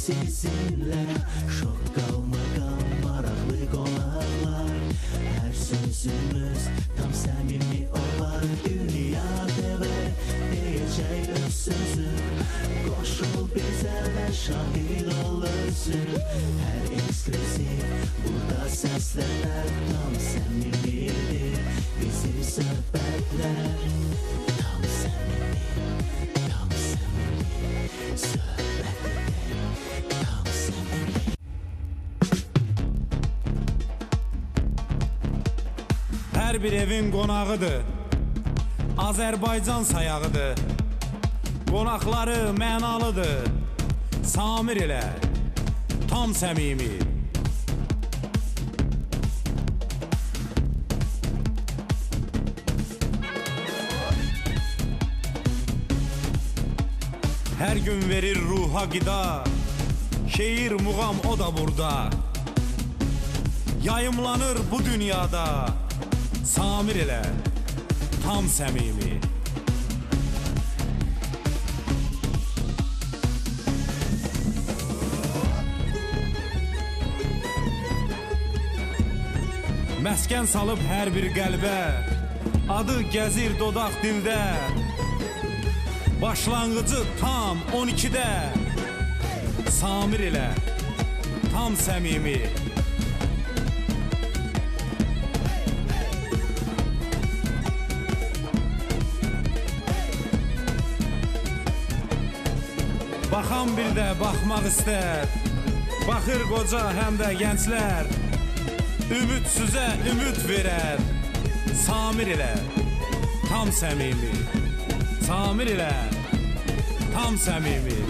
sizinle Şok kalmadan maraqlı qonaqlar Hər sözümüz tam səmimi olar Dünya devə deyəcək öz sözü. Qoşul bizə və şahid ol özün Hər bir evin qonağıdır. Azərbaycan sayağıdır. Qonaqları mənalıdır. Samir ilə tam səmimi. Hər gün verir ruha qida. Şeir, muğam o da burada. Yayımlanır bu dünyada Samir ilə tam səmimi. Məskən salıb hər bir qəlbə. Adı gəzir dodaq dildə. Başlanğıcı tam 12-də Samir ilə tam səmimi Baxan bir də baxmaq istər. Baxır qoca həm də gənclər. Ümidsüzə ümid verər. Samir ilə tam səmimi. Samir ilə tam səmimi.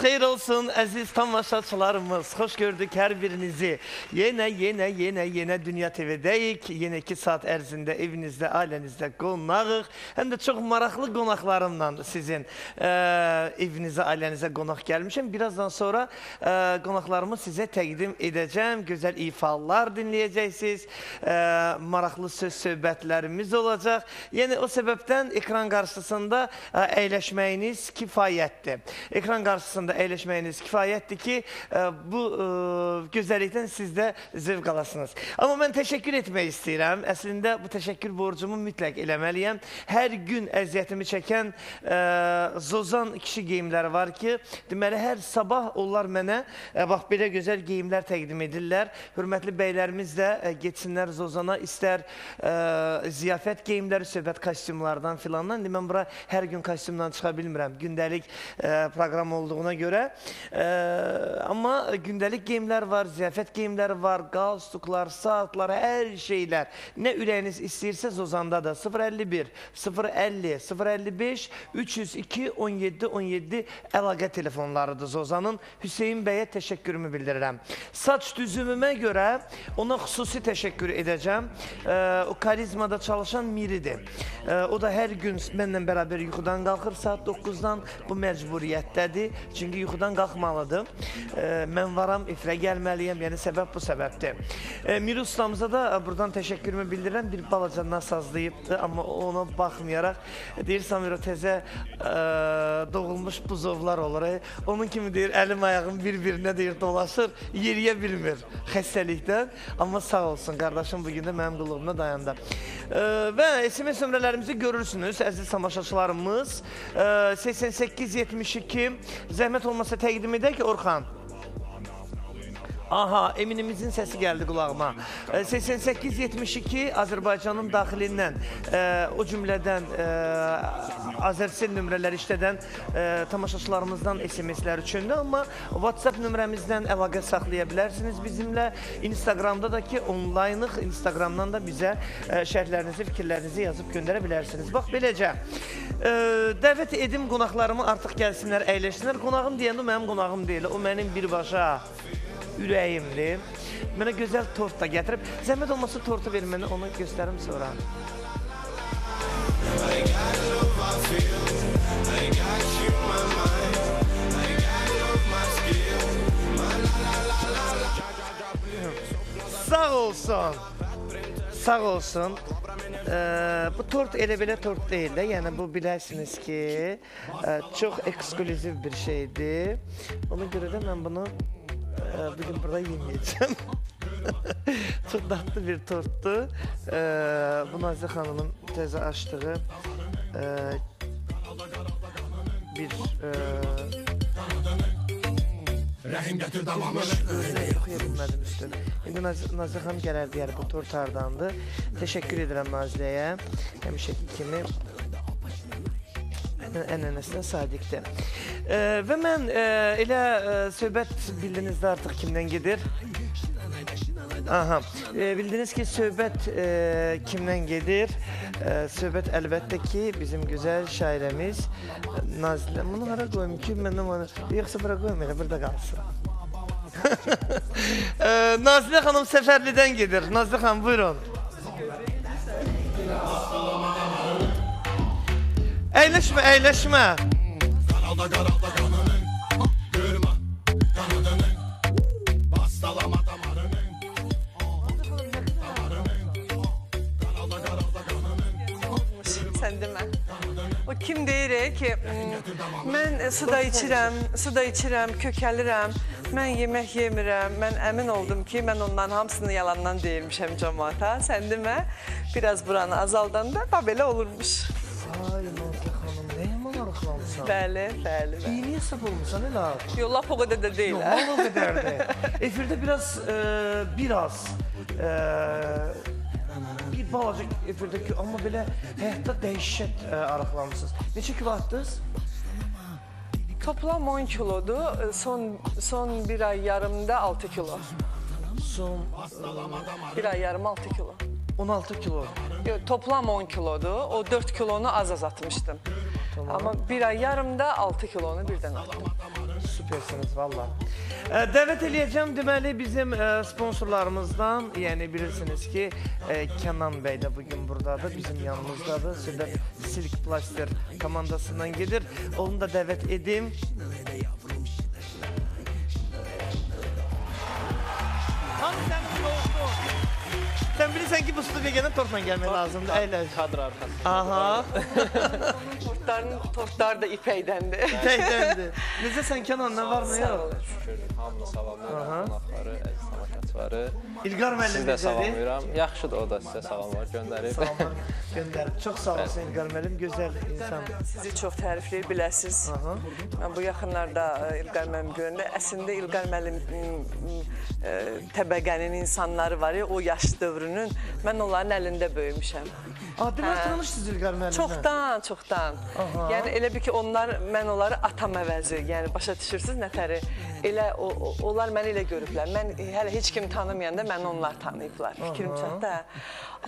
Xeyir olsun əziz tamaşaçılarımız. Xoş gördük hər birinizi. Yenə, yenə, yenə, yenə Dünya TV-dəyik. Yenə 2 saat ərzində evinizdə, ailənizdə qonağıq. Həm də çox maraqlı qonaqlarımla sizin ə, evinizə, ailənizə qonaq gəlmişəm. Birazdan sonra ə, qonaqlarımı sizə təqdim edəcəm. Gözəl ifalar dinləyəcəksiniz. Ə, maraqlı söz söhbətlərimiz olacaq. Yəni o səbəbdən ekran qarşısında ə, əyləşməyiniz kifayətdir. Ekran qarşısında əyləşməyiniz kifayətdir ki, ə, bu ə, gözəllikdən siz də zövq alasınız. Amma mən təşəkkür etmək istəyirəm. Əslində bu təşəkkür borcumu mütləq eləməliyəm. Hər gün əziyyətimi çəkən ə, Zozan kişi geyimləri var ki, deməli hər sabah onlar mənə bax belə gözəl geyimlər təqdim edirlər. Hörmətli bəylərimiz də getsinlər Zozana istər ziyafət geyimləri, söhbət kostyumlardan filandan. İndi mən bura hər gün kostyumdan çıxa bilmirəm. Gündəlik proqram olduğuna görə. Ə, amma gündəlik geyimlər var, ziyafət geyimləri var, qalstuklar, saatlar, hər şeylər. Nə ürəyiniz istəyirsə Zozanda da 051 050 055 302 17 17 əlaqə telefonlarıdır Zozanın. Hüseyn bəyə təşəkkürümü bildirirəm. Saç düzümümə görə ona xüsusi təşəkkür edəcəm. Ə, o karizmada çalışan Miridir. Ə, o da hər gün mənlə bərabər yuxudan qalxır saat 9-dan. Bu məcburiyyətdədir. Çünki yuxudan qalxmalıdır. E, mən varam, efirə gəlməliyəm. Yəni səbəb bu səbəbdir. E, Miri ustamıza da e, buradan təşəkkürümü bildirirəm. Bir balaca nasazlayıbdı, amma ona baxmayaraq deyir Samiro təzə e, doğulmuş buzovlar olur. E. Onun kimi deyir əlim ayağım bir-birinə deyir dolaşır, yeriyə bilmir xəstəlikdən. Amma sağ olsun qardaşım bu gün də mənim qulluğumda dayandı. E, və SMS nömrələrimizi görürsünüz əziz tamaşaçılarımız. E, 88 72 zəhmət olmasa təqdim edək Orxan. Aha, Eminimizin səsi gəldi qulağıma. E, 88-72 Azərbaycanın daxilindən, e, o cümlədən e, Azercell nömrələri işlədən e, tamaşaçılarımızdan SMS-lər üçündür, amma WhatsApp nömrəmizdən əlaqə saxlaya bilərsiniz bizimlə. Instagramda da ki, onlaynıq, Instagramdan da bizə e, şərhlərinizi, fikirlərinizi yazıb göndərə bilərsiniz. Bax beləcə. E, dəvət edim qonaqlarımı artıq gəlsinlər, əyləşsinlər. Qonağım deyəndə mənim qonağım deyil, o mənim birbaşa ürəyimdir. Mənə gözəl tort da gətirib. Zəhmət olmasa tortu ver mənə, onu göstərim sonra. Sağ olsun. Sağ olsun. Ee, bu tort elə belə tort deyil də. Yəni bu biləsiniz ki, e, çox ekskluziv bir şeydir. Ona görə də mən bunu e, bu gün burada yeməyəcəm. çox dadlı bir tortdur. E, bu Nazlı xanımın təzə açdığı e, bir e, Oxuya bilmədim üstün. İndi Naz Nazlı xanım gələr deyər bu tort hardandır. Təşəkkür edirəm Naziləyə. Həmişəki kimi ənənəsinə sadiqdir. Və mən elə e, söhbət bildiniz də artıq kimdən gedir? Aha. E, bildiniz ki söhbət e, kimdən gedir? E, söhbət əlbəttə ki bizim gözəl şairəmiz e, Nazilə. Bunu hara qoyum ki, məndən onu yoxsa bura qoyum elə burada qalsın. e, Nazilə xanım Səfərlidən gedir. Nazilə xanım buyurun. Əyləşmə, əyləşmə. Sən demə. O kim deyir ki, "M, mən su da içirəm, su da içirəm, kökəlirəm, mən yemək yemirəm. Mən əmin oldum ki, mən onların hamısını yalandan deyirmişəm cəmaata. Sən demə, biraz buranı azaldanda da belə olurmuş. Ay arıqlamısan? Bəli, bəli. bəli. İyi niyə saf olmusan elə? Yo, lap o qədər də deyil. Vallahi o kadardı. Efirde biraz, e, biraz e, bir balaca efirdeki ama böyle həyatda dəhşət e, arıqlamısınız. Neçə kilo atdınız? Toplam 10 kilodur. Son son bir ay yarımda 6 kilo. Son Bir ay yarım 6 kilo. E, 16 kilo. Yo, toplam 10 kilodur. O 4 kilonu az az atmışdım. Tamam. Ama bir ay yarımda 6 kilonu birden attım. Süpersiniz valla. E, dəvət eləyəcəm deməli bizim e, sponsorlarımızdan, yəni bilirsiniz ki, e, Kənan bəy də bugün burdadır, bizim yanımızdadır. Söhbət Silk Plaster komandasından gedir. Onu da dəvət edim. Sən bilirsən ki, bu studiyaya gələn tortla gəlmək lazımdır. Əyləş. Kadr arkası. Aha. Tortların, tortlar da ipəkdəndir. Təydəndir. Necəsən Kənan, nə var, nə Sağ yox? Şükür, hamını salamlayıram, qonaqları, əziz tamaşaçıları. İlqar müəllim Sizi də necədir? salamlayıram. Yaxşıdır o da sizə salamlar göndərib. Salamlar göndərib. Çox sağ olasın İlqar müəllim, gözəl insan. Sizi çox tərifləyir, biləsiz. Mən bu yaxınlarda e, İlqar müəllim görəndə əslində İlqar müəllim e, təbəqənin insanları var ya, o yaş dövrünün mən onların əlində böyümüşəm. Aa, demək Hə. tanışdınız İlqar müəllimlə. Çoxdan, çoxdan. Aha. Yəni elə bir ki, onlar mən onları atam əvəzi, yəni başa düşürsüz nətəri? Elə o, onlar məni elə görüblər. Mən hələ heç kim tanımayanda məni onlar tanıyıblar. Fikrim çatdı.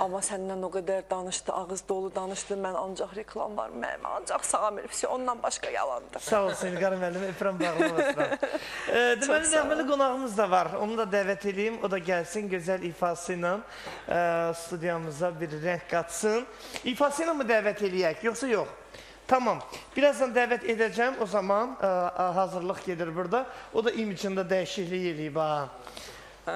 Amma səndən o qədər danışdı, ağız dolu danışdı. Mən ancaq reklam var, mən ancaq Samir, vəsə ondan başqa yalandır. Sağ olsun İlqar müəllim, öpürəm bağlı olasın. e, deməli, rəhməli qonağımız da var. Onu da dəvət edeyim. O da gəlsin gözəl ifası ilə e, studiyamıza bir rəng qatsın. İfası ilə mi dəvət eləyək, yoxsa yox? Tamam. Birazdan dəvət edəcəm. O zaman e, e, hazırlıq gedir burada. O da imicində dəyişiklik eləyib ha. Hə.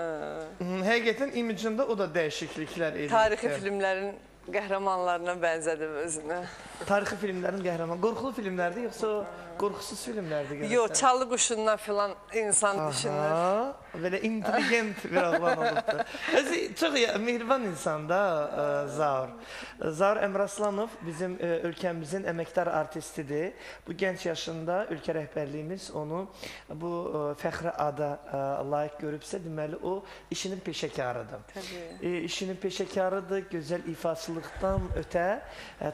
Həqiqətən imicində o da dəyişikliklər eləyib. Tarixi filmlərin qəhrəmanlarına bənzədim özünə. Tarixi filmlərin qəhrəmanı. Qorxulu filmlərdir yoxsa qorxusuz filmlərdir? görəsən? Yox, çalı quşundan filan insan düşünür. Aha, belə intelligent bir oğlan olubdu. Özü çox mehriban insan da e, Zaur. Zaur Əmraslanov bizim e, ölkəmizin əməkdar artistidir. Bu gənc yaşında ölkə rəhbərliyimiz onu bu e, fəxri ada layiq görübsə, deməli o işinin peşəkarıdır. Təbii. E, işinin peşəkarıdır, gözəl ifasılıqdan ötə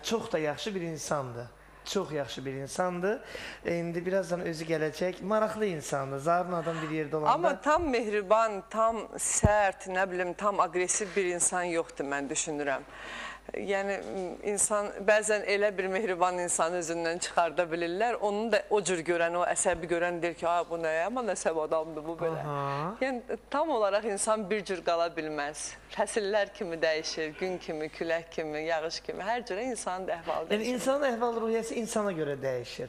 çox da yaxşı bir insandır. Çox yaxşı bir insandır. İndi birazdan özü gələcək. Maraqlı insandır. Zarın adam bir yerdə olanda. Amma tam mehriban, tam sərt, nə bilim, tam aqressiv bir insan yoxdur mən düşünürəm. Yəni insan bəzən elə bir mehriban insan özündən çıxarda bilirlər. Onu da o cür görən, o əsəbi görən deyir ki, "Ha bu nə? Amma nəsə adamdır bu belə." Aha. Yəni tam olaraq insan bir cür qala bilməz. Fəsillər kimi dəyişir, gün kimi, külək kimi, yağış kimi, hər cürə insanın əhvalı Yəni dəyişir. insanın əhval-ruhiyyəsi insana görə dəyişir.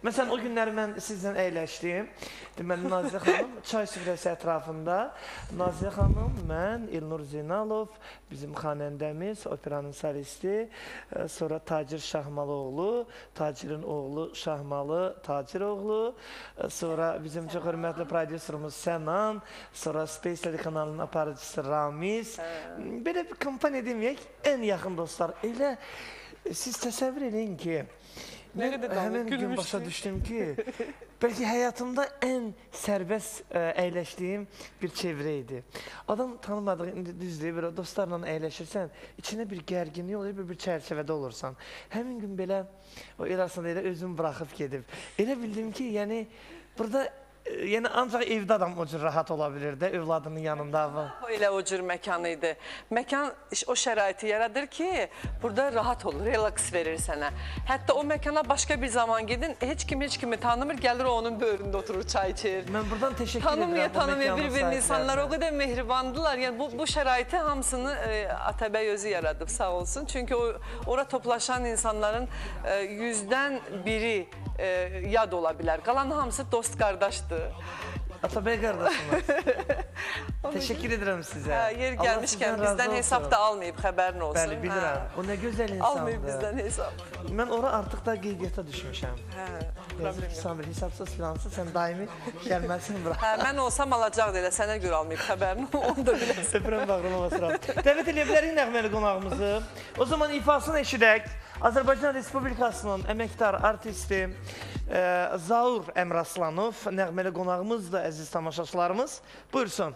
Məsələn, o günləri mən sizlə əyləşdim. Deməli, Nazirə xanım çay süfrəsi ətrafında. Nazirə xanım, mən, İlnur Zeynalov, bizim xanəndəmiz, operanın solisti, e, sonra Tacir Şahmalıoğlu, Tacirin oğlu Şahmalı Taciroğlu, e, sonra bizim çox hörmətli prodüserimiz Sənan, sonra Space TV kanalının aparıcısı Ramiz. Belə bir kampaniya deməyək, ən yaxın dostlar. Elə e, siz təsəvvür edin ki, Nə qədər danışıb, həmin gün gülmüşdük. başa düşdüm ki, bəlkə həyatımda ən sərbəst ə, əyləşdiyim bir çevrə idi. Adam tanımadığı indi düzdür, belə dostlarla əyləşirsən, içində bir gərginlik olur, bir, bir çərçivədə olursan. Həmin gün belə o el arasında elə özümü buraxıb gedib. Elə bildim ki, yəni burada yəni ancaq evdə adam o cür rahat ola bilir də övladının yanında. O elə o cür məkan idi. Məkan o şəraiti yaradır ki, burada rahat olur, relaks verir sənə. Hətta o məkana başqa bir zaman gedin, heç kim heç kimi tanımır, gəlir o onun böyründə oturur, çay içir. Mən buradan təşəkkür edirəm. Tanımaya bu tanımaya məkanın bir-birini insanlar o qədər mehribandılar. Yəni bu bu şəraiti hamısını e, Atabəy özü yaradıb, sağ olsun. Çünki o ora toplaşan insanların e, yüzdən biri e, yad ola bilər. Qalan hamısı dost qardaşdır. Atabey qardaşımız. Təşəkkür edirəm sizə. Hə, yer gəlmişkən bizdən hesab da almayıb, xəbərin olsun. Bəli, bilirəm. Hə. O nə gözəl Almayıb insandır. bizdən hesab. Mən ora artıq da qeydiyyata düşmüşəm. Hə, problem yox. Samir, hesabsız filansız, sən daimi gəlməlisin bura. Hə, mən olsam alacaqdı elə, sənə görə almayıb xəbərini, onu da biləsən. Öpürəm bağrıma basıram. Dəvət edə bilərik nəğməli qonağımızı. O zaman ifasını eşidək. Azərbaycan Respublikasının əməkdar artisti Zaur Əmraslanov nəğməli qonağımızdır, əziz tamaşaçılarımız. Buyursun.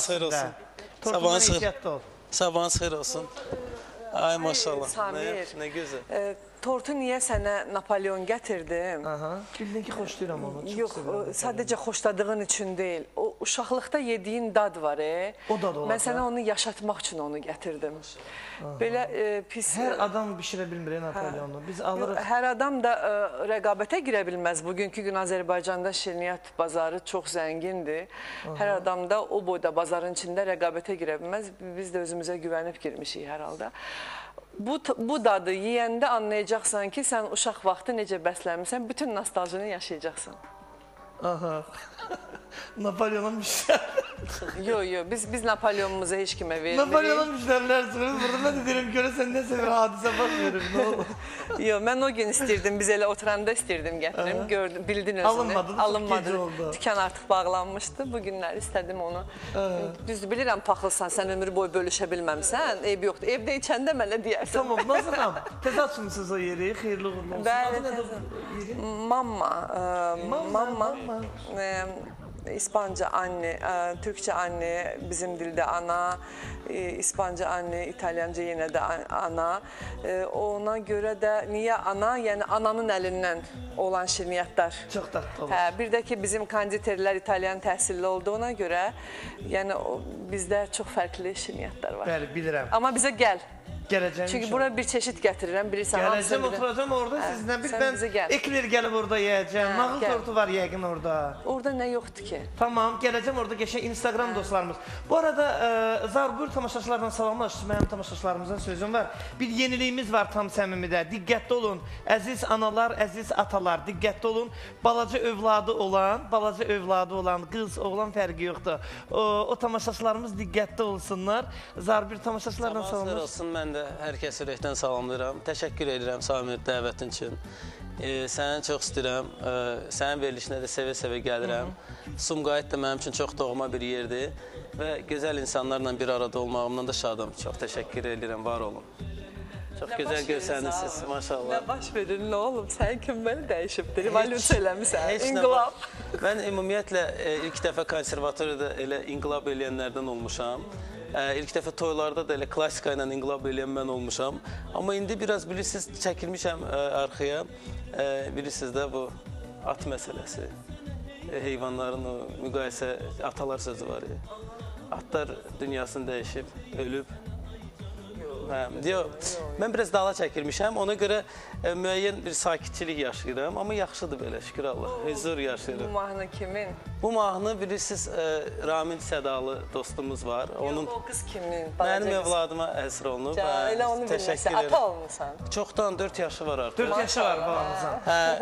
Sabahınız xeyir olsun. Sabahınız xeyir. Sabahınız xeyir olsun. Ay maşallah. Samir. Ne, ne güzel. E, tortu niyə sənə Napolyon gətirdim? Aha. Bildin ki, xoşlayıram onu. Çox Yox, sevirəm. sadəcə xoşladığın üçün deyil. O uşaqlıqda yediyin dad var, e. O dad olacaq. Mən sənə onu yaşatmaq üçün onu gətirdim. Belə e, pis Hər adam bişirə bilmir e, Napolyonu. Biz Yox, alırıq. Hər adam da ə, rəqabətə girə bilməz. Bugünkü gün Azərbaycanda şirniyyat bazarı çox zəngindir. Hər adam da o boyda bazarın içində rəqabətə girə bilməz. Biz də özümüzə güvənib girmişik hər halda. Bu bu dadı yeyəndə anlayacaqsan ki, sən uşaq vaxtı necə bəslənmisən, bütün nostaljini yaşayacaqsan. Aha. Napolyona müştər. Yo, yo, biz biz Napolyonumuzu heç kimə vermirik. Napolyona çıxırız. Burada mən də deyirəm görəsən nə sevir hadisə baş verir. Nə olur? Yo, mən o gün istirdim, biz elə oturanda istirdim gətirim. Gördüm, bildin özünü. Alınmadı, Alınmadı. oldu. Dükan artıq bağlanmışdı. Bu günlər istədim onu. Düzdür, bilirəm paxılsan, sən ömür boyu bölüşə bilməmsən. Eyb yoxdur. Evdə içəndə mənə deyərsən. Tamam, Nazıram. Təzə açmısınız o yeri. Xeyirli uğurlu olsun. Bəli, yerin? Mamma, Mamma, mamma, mamma. ə, İspanca anne, ə, Türkçə anne, bizim dildə ana, ə, İspanca anne, İtalyanca də an- ana. Ə, Ona görə də niyə ana? Yəni ananın əlindən olan şirniyyatlar. Çox dadlı olur. Hə, bir də ki bizim konditerlər İtalyan təhsilli olduğuna görə, yəni o, bizdə çox fərqli şirniyyatlar var. Bəli, bilirəm. Amma bizə gəl. Gələcəm. Çünki bura bir çeşid gətirirəm, bilirsən. Gələcəm, oturacam orada sizinlə. Bir sən mən ekler gəlib orada yeyəcəm. Nağıl gəl. tortu var yəqin orada. Orada nə yoxdur ki? Tamam, gələcəm orada qəşəng Instagram dostlarımız. Bu arada ə, Zarbur tamaşaçılarla salamlaş. Mənim tamaşaçılarımızın sözüm var. Bir yeniliyimiz var tam səmimidə. Diqqətli olun. Əziz analar, əziz atalar, diqqətli olun. Balaca övladı olan, balaca övladı olan qız, oğlan fərqi yoxdur. O, o tamaşaçılarımız diqqətli olsunlar. Zarbur tamaşaçılarla Sabahınız xeyir salamlaş. olsun. Mən də hər kəsi ürəkdən salamlayıram. Təşəkkür edirəm Samir dəvətin üçün. E, səni çox istəyirəm. E, sənin verilişinə də sevə-sevə gəlirəm. Sumqayıt da mənim üçün çox doğma bir yerdir və gözəl insanlarla bir arada olmağımdan da şadam. Çox təşəkkür edirəm, var olun. Çox gözəl görsənirsiniz, maşallah. Nə baş verir, nə olub? Sənin kim belə dəyişibdir? Revolyusiya eləmisən. İnqilab. Mən ümumiyyətlə e, ilk dəfə konservatoriyada elə inqilab eləyənlərdən olmuşam. İlk dəfə toylarda da elə klassika ilə inqilab eləyən mən olmuşam. Amma indi biraz bilirsiniz çəkilmişəm e, arxaya. E, bilirsiniz də bu at məsələsi. E, heyvanların o müqayisə atalar sözü var ya. Atlar dünyasını dəyişib, ölüb. Hə, yox. Mən biraz dala çəkilmişəm. Ona görə e, müəyyən bir sakitçilik yaşayıram, amma yaxşıdır belə, şükür Allah. Huzur Bu yaşayıram. mahnı kimin? Bu mahnı bilirsiniz, e, Ramin Sədalı dostumuz var. Onun Yox, o qız kimin? mənim Balaca qız. övladıma əsr olunub. Ca, Hə, Elə onu edirəm. Ata olmusan. Çoxdan 4 yaşı var artıq. 4 yaşı var balamızın.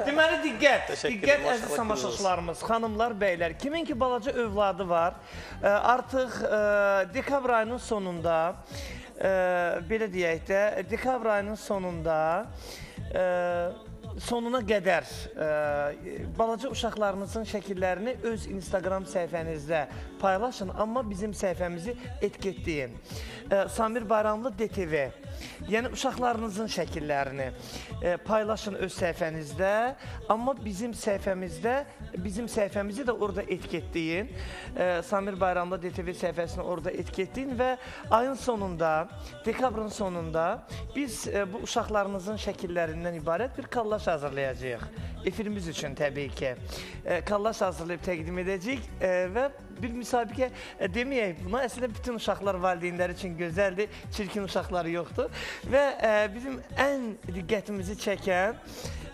Deməli diqqət, Təşəkkür diqqət edirəm, əziz maşallah, tamaşaçılarımız, xanımlar, bəylər. Kimin ki balaca övladı var, ə, artıq ə, dekabr ayının sonunda ə, belə deyək də, dekabr ayının sonunda ə, sonuna qədər ə, balaca uşaqlarınızın şəkillərini öz Instagram səhifənizdə paylaşın, amma bizim səhifəmizi etiketləyin. Ə, Samir Bayramlı DTV Yəni uşaqlarınızın şəkillərini e, paylaşın öz səhifənizdə, amma bizim səhifəmizdə, bizim səhifəmizi də orada etiketləyin. E, Samir Bayramlı DTV səhifəsini orada etiketləyin və ayın sonunda, dekabrın sonunda biz e, bu uşaqlarınızın şəkillərindən ibarət bir kallaş hazırlayacağıq. Efirimiz üçün təbii ki. E, kallaş hazırlayıb təqdim edəcəyik e, və bir müsabiqə e, deməyək buna. Əslində bütün uşaqlar valideynləri üçün gözəldir, çirkin uşaqları yoxdur. Və e, bizim ən diqqətimizi çəkən,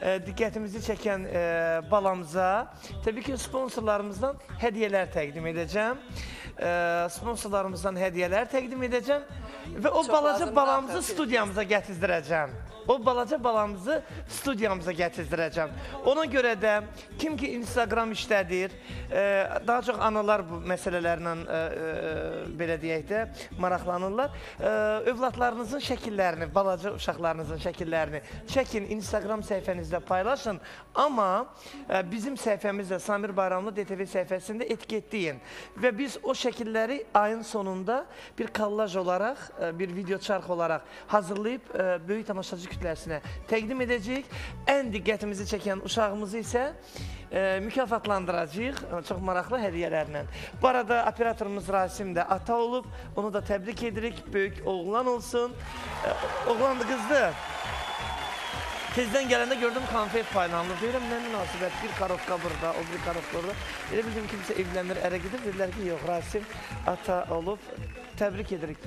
e, diqqətimizi çəkən e, balamıza təbii ki, sponsorlarımızdan hədiyyələr təqdim edəcəm. E, sponsorlarımızdan hədiyyələr təqdim edəcəm və o Çox balaca balamızı studiyamıza gətizdirəcəm. O balaca balamızı studiyamıza gətizdirəcəm. Ona görə də kim ki Instagram işlədir, e, daha çox analar bu məsələlərlə e, e, belə deyək də maraqlanırlar. E, övladlarınızın şəkillərini, balaca uşaqlarınızın şəkillərini çəkin, Instagram səhifənizdə paylaşın. Amma e, bizim səhifəmizdə Samir Bayramlı DTV səhifəsində etiketləyin və biz o şəkilləri ayın sonunda bir kollaj olaraq, e, bir video çarx olaraq hazırlayıb e, böyük tamaşaçı kütləsinə təqdim edəcəyik. Ən diqqətimizi çəkən uşağımızı isə e, mükafatlandıracağıq e, çox maraqlı hədiyyələrlə. Bu arada operatorumuz Rasim də ata olub, onu da təbrik edirik. Böyük oğlan olsun. E, oğlandı, qızdı. Tezdən gələndə gördüm konfet paylanılır. Deyirəm, nə münasibət, bir karotka burada, o bir karotka orada. Elə bildim kimsə evlənir, ərə gedir. Dedilər ki, yox, Rasim ata olub. Təbrik edirik.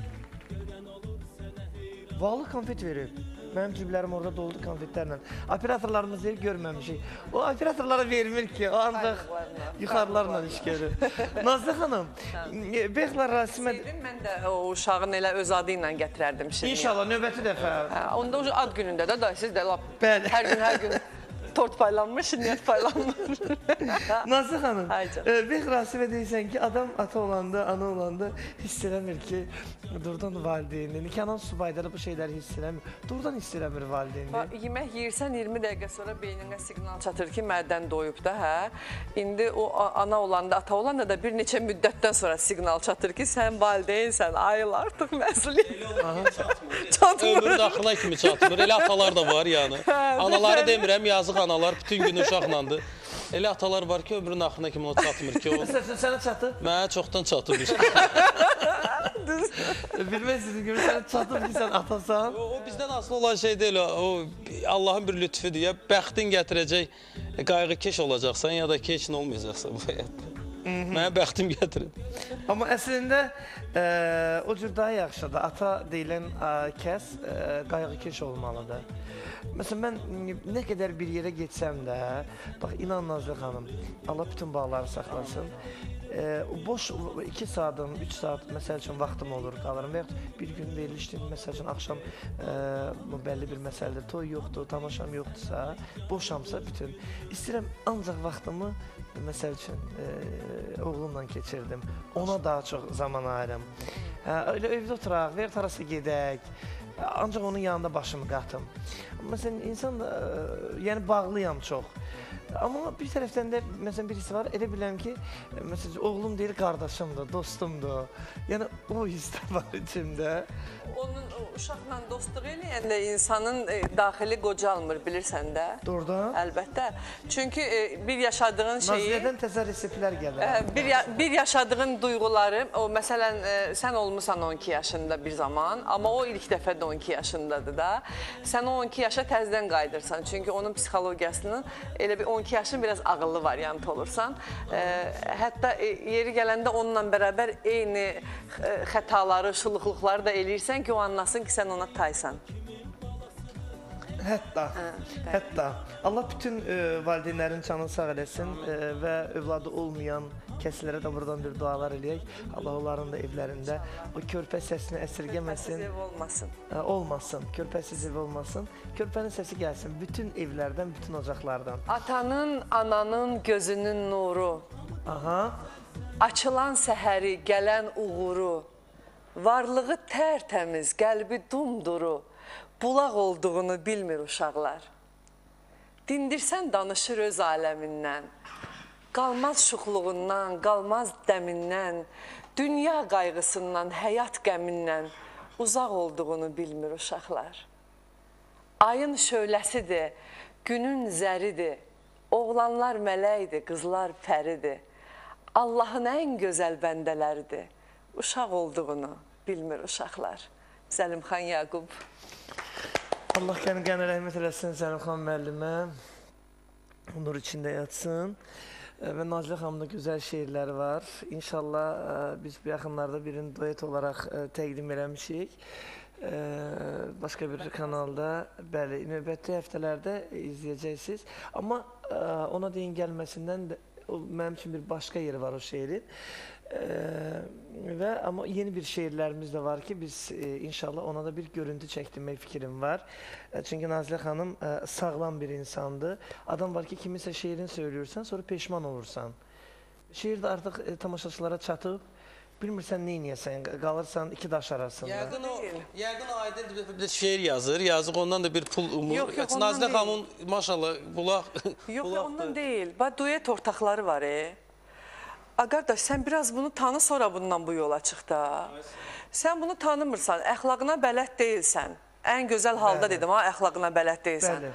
Valı konfet verib. Mənim ciblərim orada doldu konfetlərlə. Operatorlarımız deyir, görməmişik. O operatorlara vermir ki, ancaq yuxarılarla iş görür. Nazlı xanım, Bexla Rasimə Sevdim, mən də o uşağın elə öz adı ilə gətirərdim. İnşallah növbəti dəfə. Hə, onda o ad günündə də da siz də lap hər gün hər gün tort paylanmış, niyyət paylanmış. Nazlı xanım, e, Bex Rasimə deyirsən ki, adam ata olanda, ana olanda hiss eləmir ki, doğrudan valideyni, nikahdan subayda da bu şeyləri hiss eləmir. Doğrudan hiss eləmir valideyni. Bax, Yemək yeyirsən 20 dəqiqə sonra beyninə siqnal çatır ki, mədən doyub da, hə? İndi o ana olanda, ata olanda da bir neçə müddətdən sonra siqnal çatır ki, sən valideynsən, ayıl artıq məsuliyyət. Çatmır. Ömrün axırına kimi çatmır. Elə atalar da var yəni. Anaları demirəm, yazıq analar bütün gün uşaqlandı. Elə atalar var ki, ömrün axırına kimi o çatmır ki, o sənə çatıb, mənə çoxdan çatıb. bilməzsiniz görür, sənə çatıb ki, sən atasan. O, o bizdən asılı olan şey deyil, o Allahın bir lütfüdür. Ya bəxtin gətirəcək qayğı keş olacaqsan ya da keşin olmayacaqsan bu həyatda. Mənə bəxtim gətirib. Amma əslində e, o cür daha yaxşıdır. Ata deyilən e, kəs e, qayğıkeş olmalıdır. Məsələn mən nə qədər bir yerə getsəm də, bax inan Nazlı xanım, Allah bütün bağları saxlasın. E, boş 2 saatım, 3 saat məsəl üçün vaxtım olur, qalırım və yaxud bir gün verilişdim, məsəl üçün axşam e, bu bəlli bir məsələdir, toy yoxdur, tamaşam yoxdursa, boşamsa bütün istəyirəm ancaq vaxtımı məsəl üçün e, oğlumla keçirdim. Ona daha çox zaman ayırım. Hə, elə evdə oturaq, yaxud harasa gedək. Ancaq onun yanında başımı qatım. Məsələn, insan da, e, yəni bağlıyam çox. Amma bir tərəfdən də məsələn bir his var, elə bilirəm ki, e, məsələn oğlum deyir qardaşımdır, dostumdur. Yəni o hiss də var içimdə. Onun o uşaqla dostluq eləyəndə insanın e, daxili qocalmır, bilirsən də. Doğrudan. Əlbəttə. Çünki e, bir yaşadığın şeyi Nazilədən təzə reseptlər gəlir. Ə, Bir, ya- bir yaşadığın duyğuları, o məsələn ə, sən olmusan 12 yaşında bir zaman, amma o ilk dəfə də 12 yaşındadır da. Sən o 12 yaşa təzədən qayıdırsan. Çünki onun psixologiyasının elə bir 12 yaşın biraz ağıllı variantı olursan. Ə, hətta ə, yeri gələndə onunla bərabər eyni ə, xətaları, şuluqluqları da eləyirsən ki, o anlasın ki, sən ona taysan. Hətta, hətta Allah bütün e, valideynlərin canını sağ eləsin e, və övladı olmayan kəslərə də buradan bir dualar eləyək. Allah onların da evlərində o körpə səsini əsirgəməsin, Ev olmasın. e, olmasın, körpəsiz ev olmasın. Körpənin səsi gəlsin bütün evlərdən, bütün ocaqlardan. Atanın, ananın gözünün nuru, Aha. Açılan səhəri, gələn uğuru, varlığı tərtəmiz, qəlbi dumduru, bulaq olduğunu bilmir uşaqlar. Dindirsən danışır öz aləmindən, qalmaz şuxluğundan, qalmaz dəmindən, dünya qayğısından, həyat qəmindən uzaq olduğunu bilmir uşaqlar. Ayın şöləsidir, günün zəridir. Oğlanlar mələkdir, qızlar pəridir. Allahın ən gözəl bəndələridir. Uşaq olduğunu bilmir uşaqlar. Zəlimxan Yaqub. Allah qəni qəni rəhmət eləsin Zəlim xan müəllimə. Nur içində yatsın. Və Nazilə xanımın da gözəl şeirləri var. İnşallah e, biz bu yaxınlarda birini duet olaraq e, təqdim eləmişik. Başqa bir kanalda, bəli, növbəti həftələrdə izləyəcəksiniz. Amma e, ona deyin gəlməsindən də o mənim üçün bir başqa yeri var o şeirin. Və amma yeni bir şeirlərimiz də var ki, biz e, inşallah ona da bir görüntü çəkdirmək fikrim var. E, çünki Nazilə xanım e, sağlam bir insandır. Adam var ki, kimisə şeirini söyləyirsən, sonra peşman olursan. Şeir də artıq e, tamaşaçılara çatıb, bilmirsən nə edəsən, qalırsan iki daş arasında. Yəqin o, yəqin o aydın bir, bir şeir yazır, yazıq ondan da bir pul umur. Yox, yox, Nazilə xanımın maşallah bulaq Yox, bulaqdır. ondan deyil. Bax duet ortaqları var, e. A qardaş, sən biraz bunu tanı sonra bundan bu yola çıx da. Sən bunu tanımırsan, əxlaqına bələd deyilsən. Ən gözəl halda Bəli. dedim ha, əxlaqına bələd deyilsən. Bəli.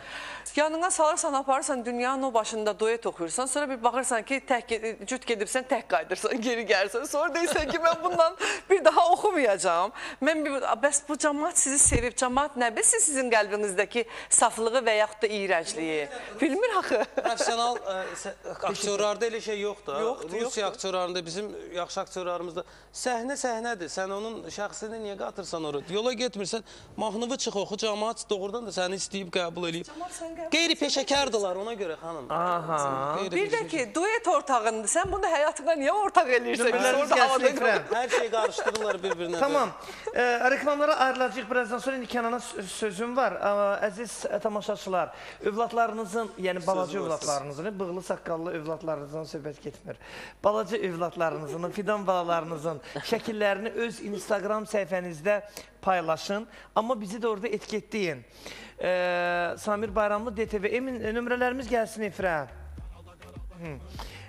Yanına salırsan, aparırsan dünyanın o başında duet oxuyursan, sonra bir baxırsan ki, tək cüt gedibsən, tək qayıdırsan, geri gəlirsən. Sonra deyirsən ki, mən bundan bir daha oxumayacağam. Mən bir bəs bu cəmaət sizi sevib, cəmaət nə bilsin sizin qəlbinizdəki saflığı və yaxud da iyrəncliyi? Bilmir axı. Professional ə, sə- aktyorlarda elə şey yoxdur. Yoxdur, Rusiya aktyorlarında bizim yaxşı aktyorlarımızda səhnə səhnədir. Sən onun şəxsini niyə qatırsan ora? Yola getmirsən, mahnını çıx oxu, cəmaət doğrudan da səni istəyib qəbul eləyib. Cəmaət səni qəbul Qeyri-peşəkardılar ona görə xanım. Aha. Bir də ki, duet ortağındır. Sən bunu həyatına niyə ortaq eləyirsən? Orada havada efendim. Hər şey qarışdırırlar bir-birinə. Tamam. Ee, reklamlara ayrılacağıq birazdan sonra indi Kənana sö- sözüm var. Əziz e, tamaşaçılar, övladlarınızın, yəni balaca övladlarınızın, bığlı saqqallı övladlarınızdan söhbət getmir. Balaca övladlarınızın, fidan balalarınızın şəkillərini öz Instagram səhifənizdə paylaşın. Amma bizi də orada etiketləyin. Ee, Samir Bayramlı DTV emin e, nömrələrimiz gəlsin efirə.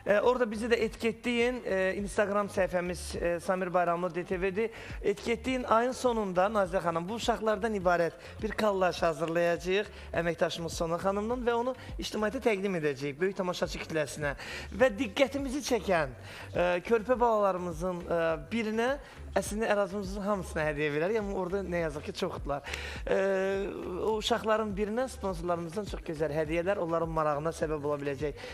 Ee, orada bizi de etiketleyin. Ee, Instagram sayfamız e, Samir Bayramlı DTV'di. Etiketleyin ayın sonunda Nazlı Hanım bu uşaqlardan ibarət bir kallaş hazırlayacağıq əməkdaşımız Sona xanımdan və onu ictimaiyyətə təqdim edəcəyik böyük tamaşaçı kütləsinə. Və diqqətimizi çəkən e, körpə balalarımızın e, birinə əslində ərazimizin hamısına hədiyyə verər. Amma orada nə yazıq ki, çoxdular. E, o uşaqların birinə sponsorlarımızdan çox gözəl hədiyyələr onların marağına səbəb ola biləcək.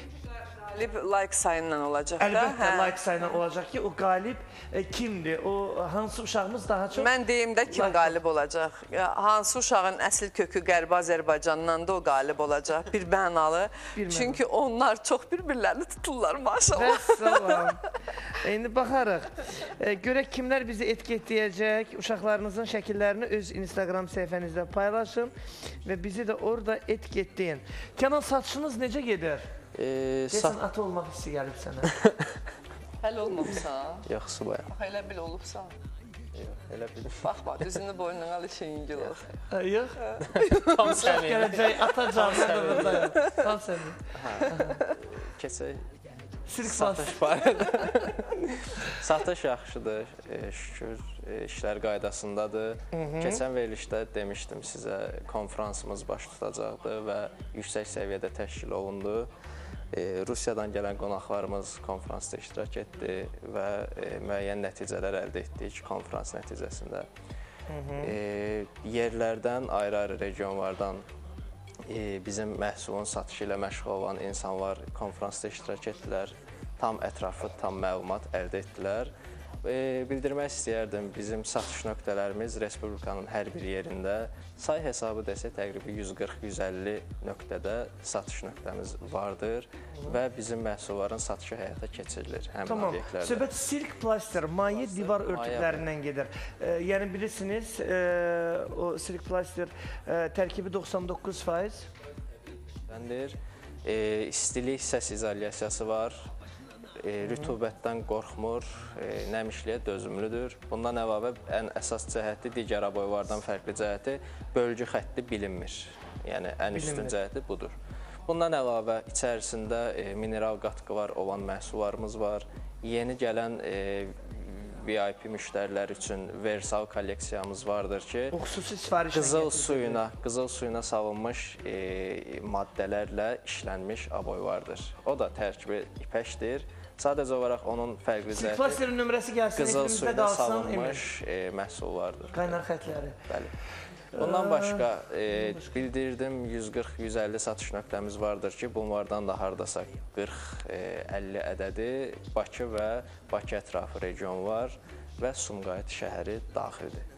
Qalib like sayınla olacaq da. Əlbəttə hə. like sayına olacaq ki, o qalib e, kimdir? O hansı uşağımız daha çox? Mən deyim də kim Like- qalib olacaq? Hansı uşağın əsl kökü Qərbi Azərbaycandan da o qalib olacaq. Bir mənalı. Bir. Çünki onlar çox bir-birlərini tuturlar maşallah. Vəssalam. İndi baxarıq. E, görək kimlər bizi etiketləyəcək. Uşaqlarınızın şəkillərini öz Instagram səhifənizdə paylaşın və bizi də orada etiketləyin. Kənan saçınız necə gedir? E, Desən ata olmaq hissi gəlib sənə. Həll olmamısan. yox subaya. Bax elə bil olubsan. Yox, elə bilir. Baxma, düzünü boynuna al işin yüngül olur. Ha, Yox. Tam sənin. Gələcək ata canlı buradayım. Tam sənin. Keçək. Sirk. Satış barədə. Satış yaxşıdır, e, şükür e, işlər qaydasındadır. Keçən verilişdə demişdim sizə konfransımız baş tutacaqdı və yüksək səviyyədə təşkil olundu. E, Rusiyadan gələn qonaqlarımız konfransda iştirak etdi və e, müəyyən nəticələr əldə etdik konfrans nəticəsində. E, yerlərdən, ayrı-ayrı regionlardan bizim məhsulun satışı ilə məşğul olan insanlar konfransda iştirak etdilər. Tam ətraflı, tam məlumat əldə etdilər. E, bildirmək istəyərdim, bizim satış nöqtələrimiz Respublikanın hər bir yerində say hesabı desək təqribən 140-150 nöqtədə satış nöqtəmiz vardır və bizim məhsulların satışı həyata keçirilir həmin Tamam. obyektlərdə. Söhbət sirk plaster, maye divar örtüklərindən gedir. E, yəni bilirsiniz, e, o sirk plaster e, tərkibi 99%. Dəndir. E, istilik səs izolyasiyası var. E, rütubətdən qorxmur, e, nəmişliyə dözümlüdür. Bundan əlavə ən əsas cəhəti digər aboylardan fərqli cəhəti bölgü xətti bilinmir. Yəni ən üstün Bilinmir. cəhəti budur. Bundan əlavə içərisində e, mineral qatqılar olan məhsullarımız var. Yeni gələn e, VIP müştərilər üçün Versal kolleksiyamız vardır ki, O xüsusi sifariş. Qızıl suyuna, qızıl suyuna salınmış e, maddələrlə işlənmiş aboy vardır. O da tərkibi ipəkdir. Sadəcə olaraq onun fərqli Sirk cəhəti plasterin nömrəsi gəlsin, qızıl suyuna salınmış e, məhsullardır. Qaynar xətləri. Bəli. Bundan başqa e, bildirdim 140-150 satış nöqtəmiz vardır ki, bunlardan da hardasa 40-50 ədədi Bakı və Bakı ətrafı region var və Sumqayıt şəhəri daxildir.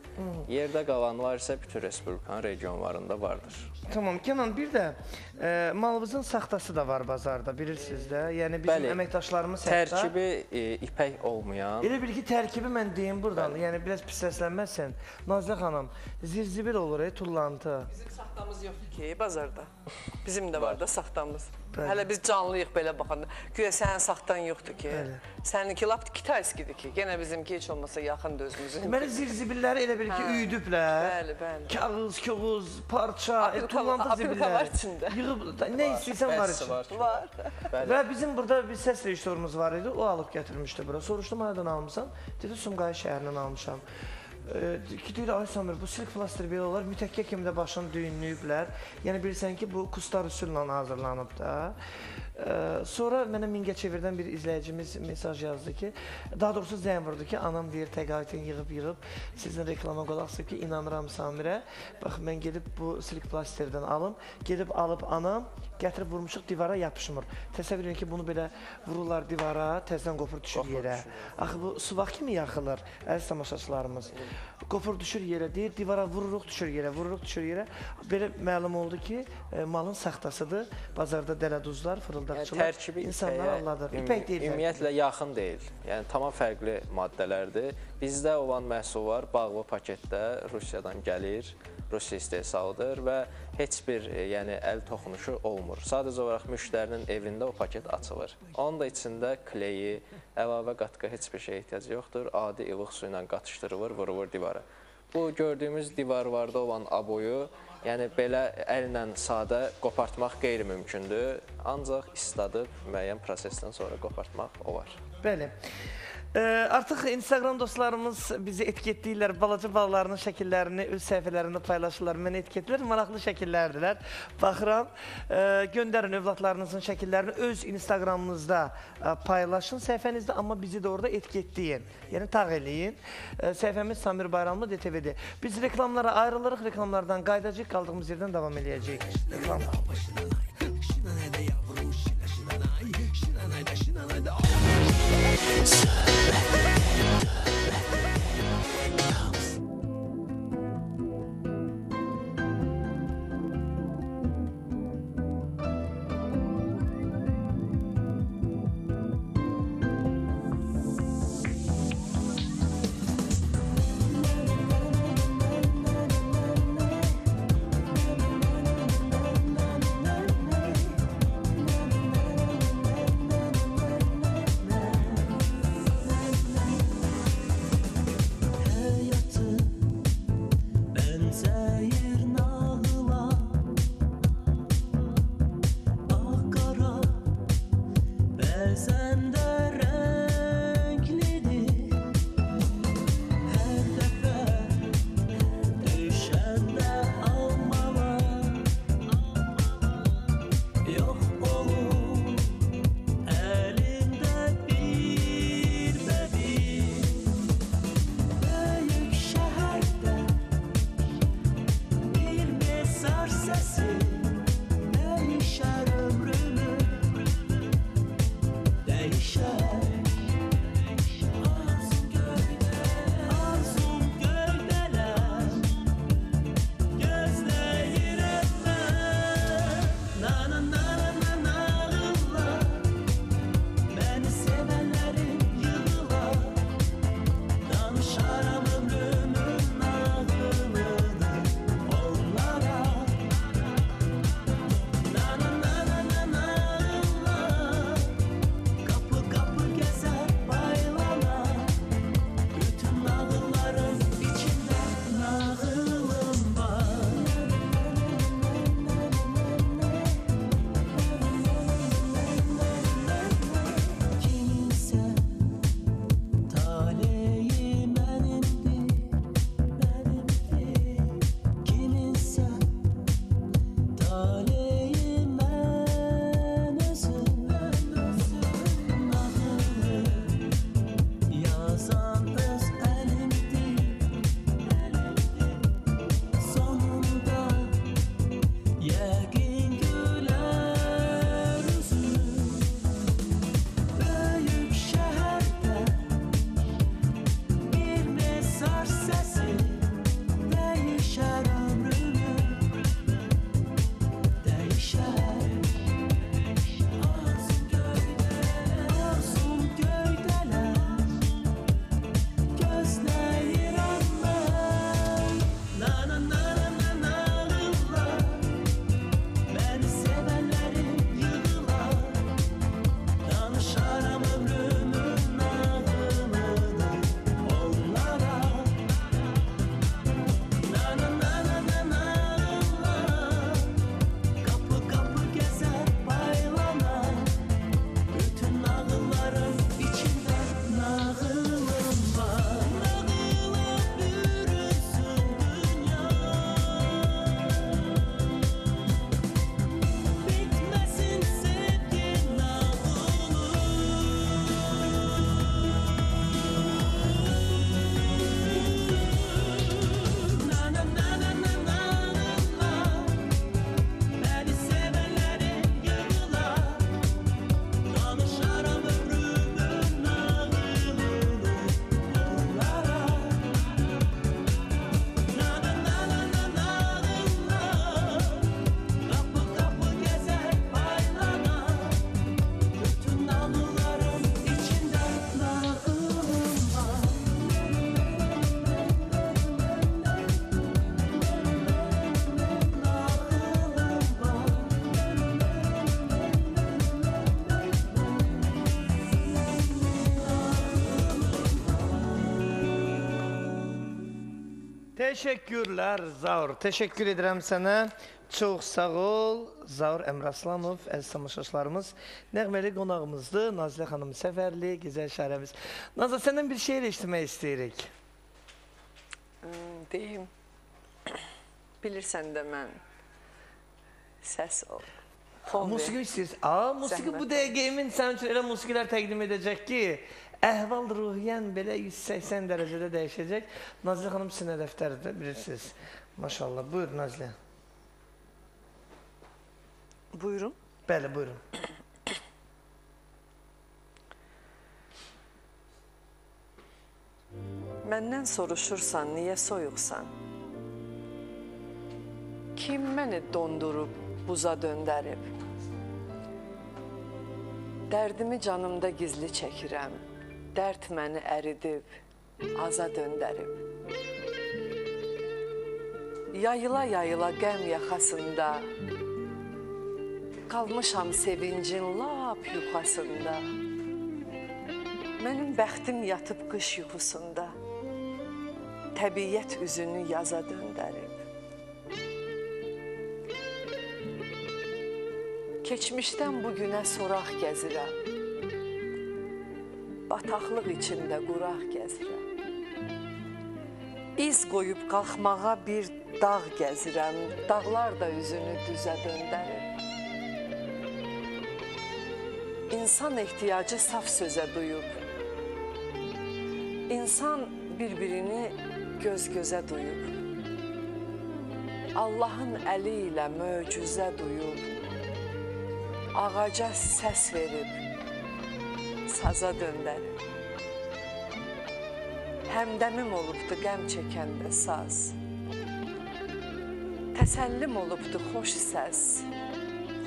Yerdə qalanlar isə bütün respublikanın regionlarında vardır. Tamam, Kenan bir də e, malımızın saxtası da var bazarda, bilirsiniz də. Yəni bizim Bəli. əməkdaşlarımız hətta Tərkibi e, ipək olmayan Elə bil ki, tərkibi mən deyim buradan, yəni biraz pisləşməsən. Nazlı xanım, zirzibil olur, e, tullantı. Saxtamız yoxdur ki, bazarda. Bizim də var da saxtamız. Hələ biz canlıyıq belə baxanda. Güya sənin saxtan yoxdur ki. Bəli. Səninki lap kitayskidir ki. Yenə bizimki heç olmasa yaxındır özümüzün. Deməli zirzibilləri elə bil ki, Hə. üyüdüblər. Bəli, bəli. Kağız, kağız, parça, e, Apilka- tullantı apilka zibilləri. var içində. Yığıb nə istəyirsən var içində. var ki. Var. Və bizim burada bir səs rejissorumuz var idi. O alıb gətirmişdi bura. Soruşdum nədən almısan? Dedi Sumqayıt şəhərindən almışam. Ee, ki deyir ay Samir bu silk plaster belə olar mütəkkə kimi də başını düyünləyiblər. Yəni bilirsən ki bu kustar üsulla hazırlanıb da. Sonra mənə Mingəçevirdən bir izləyicimiz mesaj yazdı ki, daha doğrusu zəng vurdu ki, anam deyir təqaüdün yığıb-yığıb sizin reklama qulaq asıb ki, inanıram Samirə. Bax mən gedib bu silk plasterdən alım, gedib alıb anam gətirib vurmuşuq divara yapışmır. Təsəvvür edin ki, bunu belə vururlar divara, təzədən qopur düşür yerə. Axı bu suvaq kimi yaxılır, əziz tamaşaçılarımız. Qopur düşür yerə, deyir divara vururuq düşür yerə, vururuq düşür yerə. Belə məlum oldu ki, e, malın saxtasıdır. Bazarda dələduzlar, Yəni fırıldaqçılar tərkibi insanlar ipəyə alladır. İpək deyil. Ümumiyyətlə yaxın deyil. Yəni tamam fərqli maddələrdir. Bizdə olan məhsul var, bağlı paketdə Rusiyadan gəlir. Rusiya istehsalıdır və heç bir e, yəni əl toxunuşu olmur. Sadəcə olaraq müştərinin evində o paket açılır. Onun da içində kleyi, əlavə qatqa heç bir şey ehtiyacı yoxdur. Adi ilıq su ilə qatışdırılır, vurulur divara. Bu gördüyümüz divarlarda olan aboyu, yəni belə əllə sadə qopartmaq qeyri-mümkündür. Ancaq isladıb müəyyən prosesdən sonra qopartmaq olar. Bəli. Ee, artıq Instagram dostlarımız bizi etiketləyirlər. Balaca balalarının şəkillərini öz səhifələrində paylaşırlar. Mənə etiketləyirlər. Maraqlı şəkillərdirlər. Baxıram. E, göndərin övladlarınızın şəkillərini öz Instagramınızda e, paylaşın səhifənizdə, amma bizi də orada etiketləyin. Yəni tağ eləyin. E, Samir Bayramlı DTV-dir. Biz reklamlara ayrılırıq. Reklamlardan qaydacağıq. Qaldığımız yerdən davam eləyəcəyik. Reklam. So let the game. Təşəkkürlər Zaur. Təşəkkür edirəm sənə. Çox sağ ol. Zaur Əmraslanov, əziz tamaşaçılarımız. Nəğməli qonağımızdır. Nazilə xanım Səfərli, gözəl şəhərimiz. Nazlı səndən bir şeir eşitmək istəyirik. Hmm, deyim. Bilirsən də mən səs o. Fon ver. Musiqi istəyirsən? A, musiqi bu dəqiqəyimin sənin üçün elə musiqilər təqdim edəcək ki, əhval ruhiyyən belə 180 dərəcədə dəyişəcək. Nazilə xanım sizin hədəfdəridir, bilirsiniz. Maşallah. Buyur Nazilə. Buyurun. Bəli, buyurun. Məndən soruşursan, niyə soyuqsan? Kim məni dondurub, buza döndərib? Dərdimi canımda gizli çəkirəm. Dərd məni əridib, aza döndərib. Yayıla-yayıla qəm yaxasında qalmışam sevincin lap yuxasında. Mənim bəxtim yatıb qış yuxusunda. Təbiət üzünü yaza döndərib. Keçmişdən bu günə soraq gəzirəm. Bataqlıq içində quraq gəzirəm. İz qoyub qalxmağa bir dağ gəzirəm. Dağlar da üzünü düzə döndərib. İnsan ehtiyacı saf sözə duyub. İnsan bir-birini göz-gözə duyub. Allahın əli ilə möcüzə duyub. Ağaca səs verib, saza döndərib. Həmdəmim olubdu qəm çəkəndə saz. Təsəllim olubdu xoş səs,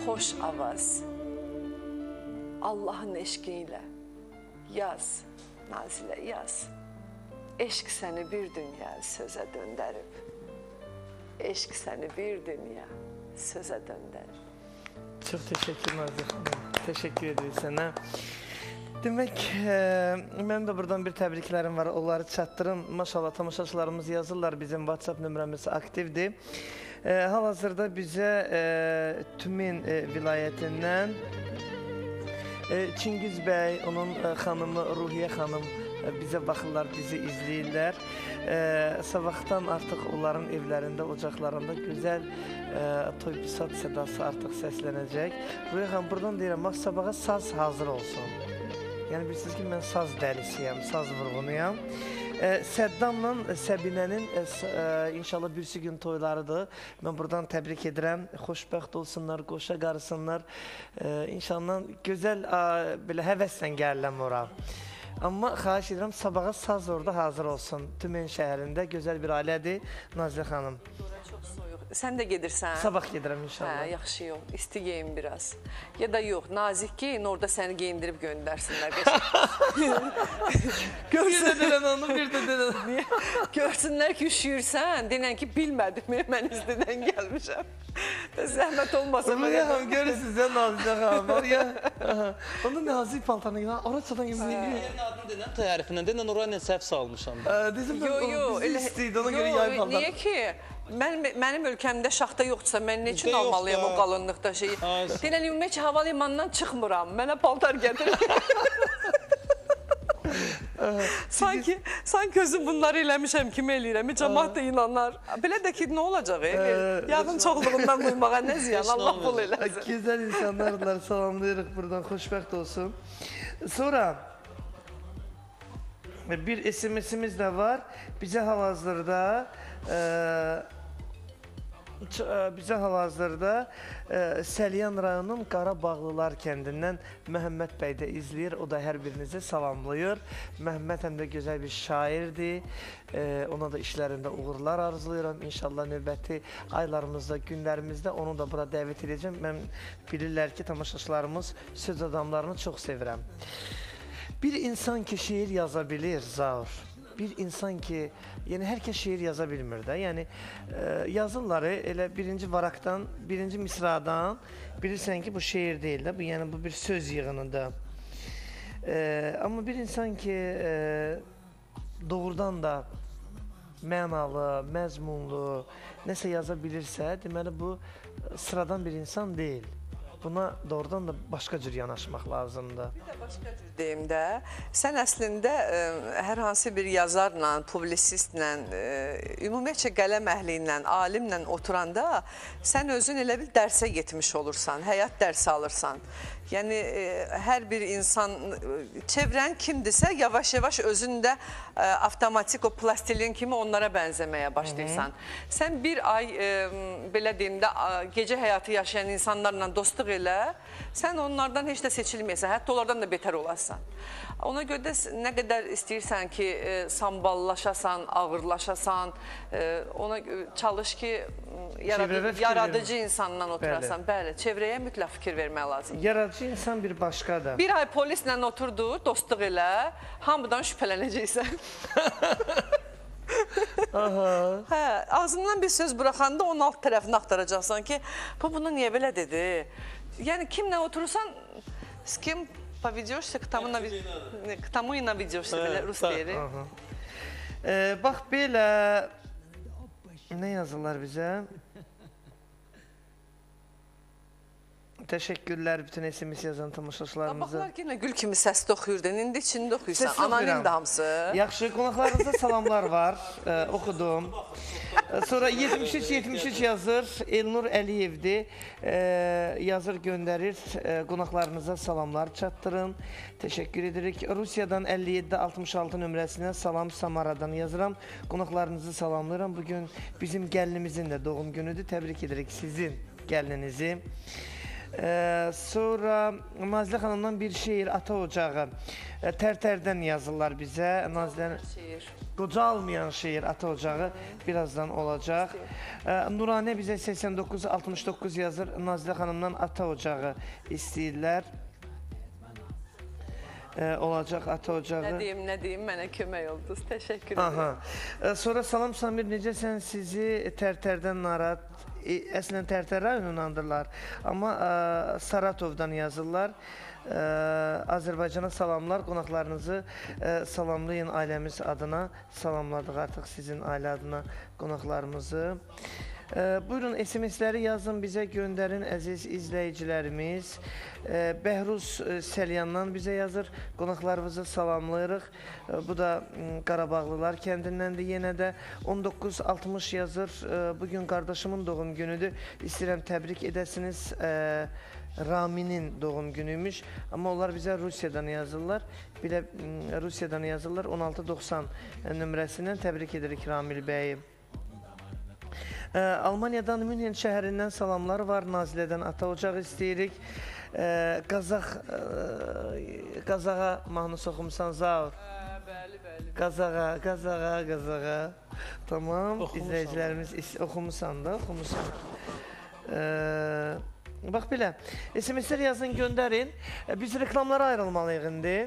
xoş avaz. Allahın eşqi ilə yaz, Nazilə yaz. Eşq səni bir dünya sözə döndərib. Eşq səni bir dünya. Çox təşəkkür Nazilə xanım. Təşəkkür edirik sənə. Demək, e, mənim də buradan bir təbriklərim var. Onları çatdırım. Maşallah tamaşaçılarımız yazırlar. Bizim WhatsApp nömrəmiz aktivdir. E, Hal-hazırda bizə e, Tümin e, vilayətindən e, Çingiz bəy, onun e, xanımı Ruhiyyə xanım e, bizə baxırlar, bizi izləyirlər. E, sabahdan artıq onların evlərində, ocaqlarında gözəl e, toy bisat sədası artıq səslənəcək. Ruhiyyə xanım, buradan deyirəm, sabaha saz hazır olsun. Yəni bilirsiniz ki, mən saz dəlisiyəm, saz vurğunuyam. E, Səddamla Səbinənin e, e, inşallah birisi gün toylarıdır. Mən buradan təbrik edirəm. Xoşbəxt olsunlar, qoşa qarısınlar. İnşallah gözəl belə həvəslə gəlirəm ora. Amma xahiş edirəm sabaha saz orada hazır olsun. Tümen şəhərində gözəl bir ailədir Nazilə xanım. Sən də gedirsən? Sabah gedirəm Hə, inşallah. yaxşı yox. İsti geyin biraz. Ya da yox, nazik geyin, orada səni geyindirib göndərsinlər. Bir də denən onu, bir də denən. Niyə? Görsünlər ki, üşüyürsən, denən ki, bilmədim, mən istidən gəlmişəm. Zəhmət olmasa Onu ya görürsünüz ya Nazilə xanım var ya. Onu nazik paltarına giyin. Ora çatan gibi. Yerin adını denən tərifindən denən ora nə səhv salmışam. Dedim Yo, yo, bizi istəyirdi ona görə yay paltar. Niyə ki? Mən, mənim ölkəmdə şaxta yoxdursa, mən neçin Bizdə almalıyam o qalınlıqda şeyi? Ha, Denən ümumiyyətlə hava limanından çıxmıram. Mənə paltar gətir. sanki sanki özüm bunları eləmişəm kimi eləyirəm. Cəmaət də inanar. Belə də ki, nə olacaq? E? Yağın çoxluğundan qoymağa nə ziyan? Allah bol eləsin. Güzel insanlarla salamlayırıq buradan. Xoşbəxt olsun. Sonra bir SMS'imiz de var. Bize hal-hazırda bizə hal-hazırda Səlyan rayonunun Qarabağlılar kəndindən Məhəmməd bəy də izləyir. O da hər birinizi salamlayır. Məhəmməd həm də gözəl bir şairdir. Ona da işlərində uğurlar arzulayıram. İnşallah növbəti aylarımızda, günlərimizdə onu da bura dəvət edəcəm. Mən bilirlər ki, tamaşaçılarımız söz adamlarını çox sevirəm. Bir insan ki şiir yaza bilir Zaur. Bir insan ki, yəni hər kəs şeir yaza bilmir də. Yəni e, yazırlar e, elə birinci varaqdan, birinci misradan bilirsən ki, bu şeir deyil də, bu yəni bu bir söz yığınıdır. E, amma bir insan ki e, doğrudan da mənalı, məzmunlu nəsə yaza bilirsə, deməli bu sıradan bir insan deyil. Buna doğrudan da başqa cür yanaşmaq lazımdır. Başqa cür deyim də, sən əslində ə, hər hansı bir yazarla, publisistlə, ə, ümumiyyətcə qələm əhli ilə, alimlə oturanda sən özün elə bil dərsə getmiş olursan, həyat dərsi alırsan. Yəni ə, hər bir insan ə, çevrən kimdirsə yavaş-yavaş özün də ə, avtomatik o plastilin kimi onlara bənzəməyə başlayırsan. Sən bir ay ə, belə deyim də gecə həyatı yaşayan insanlarla dostluq elə, sən onlardan heç də seçilməyəsən, hətta onlardan da betər olasan. Ona görə də nə qədər istəyirsən ki, ə, samballaşasan, ağırlaşasan, ə, ona çalış ki, yaradı, yaradıcı insanla oturasan. Bəli, çevrəyə mütləq fikir vermək lazımdır. Yaradıcı insan bir başqadır. Bir ay polislə oturdu, dostluq elə, hamıdan şübhələnəcəksən. Aha. Hə, ağzından bir söz buraxanda onun alt tərəfini axtaracaqsan ki, bu bunu niyə belə dedi? Yəni kimlə oturursan, s kim поведешься, к тому, нави- не, к тому и наведешься, belə rus tak, deyir. Ee, bax belə nə yazırlar bizə? Təşəkkürlər bütün SMS yazan tamaşaçılarımıza. Baxlar yenə gül kimi səsdə oxuyurdun, indi içində oxuyursan. Anonim də hamısı. Yaxşı, qonaqlarınıza salamlar var. Ee, oxudum. Sonra 73 73 yazır. Elnur Əliyevdir. Ee, yazır göndərir. Ee, qonaqlarınıza salamlar çatdırın. Təşəkkür edirik. Rusiyadan 57 66 nömrəsinə salam Samaradan yazıram. Qonaqlarınızı salamlayıram. Bu gün bizim gəlinimizin də doğum günüdür. Təbrik edirik sizin gəlininizi. Ee, sonra Nazilə xanımdan bir şeir Ata Ocağı. Ee, Tər-tərdən yazırlar bizə. Nazilə Şeir. qocalmayan şeir Ata Ocağı birazdan olacaq. Nuranə bizə 89 69 yazır. Nazilə xanımdan Ata Ocağı istəyirlər. Ee, olacaq Ata Ocağı. Nə deyim, nə deyim, mənə kömək oldunuz. Təşəkkür edirəm. Aha. Ee, Sonra salam Samir necəsən? Sizi Tərtərdən narahat əslən Tərtər rayonundandılar. Amma ə, Saratovdan yazırlar. Ə, Azərbaycana salamlar. Qonaqlarınızı ə, salamlayın ailəmiz adına. Salamladıq artıq sizin ailə adına qonaqlarımızı. Ə, buyurun SMS-ləri yazın, bizə göndərin əziz izləyicilərimiz. Ə, Bəhruz Səlyandan bizə yazır. Qonaqlarımızı salamlayırıq. Ə, Bu da Qarabağlılar kəndindəndir yenə də 1960 yazır. Ə, Bu gün qardaşımın doğum günüdür. İstəyirəm təbrik edəsiniz. Ə, Raminin doğum günüymüş. Amma onlar bizə Rusiyadan yazırlar. Belə m, Rusiyadan yazırlar 1690 nömrəsindən təbrik edirik Ramil bəyi. Almaniyadan Münhen şəhərindən salamlar var. Nazilədən ata ocaq istəyirik. Qazax Qazağa mahnısı oxumusan Zaur. Bəli, bəli. Qazağa, Qazağa, Qazağa. Tamam. İzləyicilərimiz oxumusan da, oxumusan. Bax belə. SMS-lər yazın, göndərin. Biz reklamlara ayrılmalıyıq indi.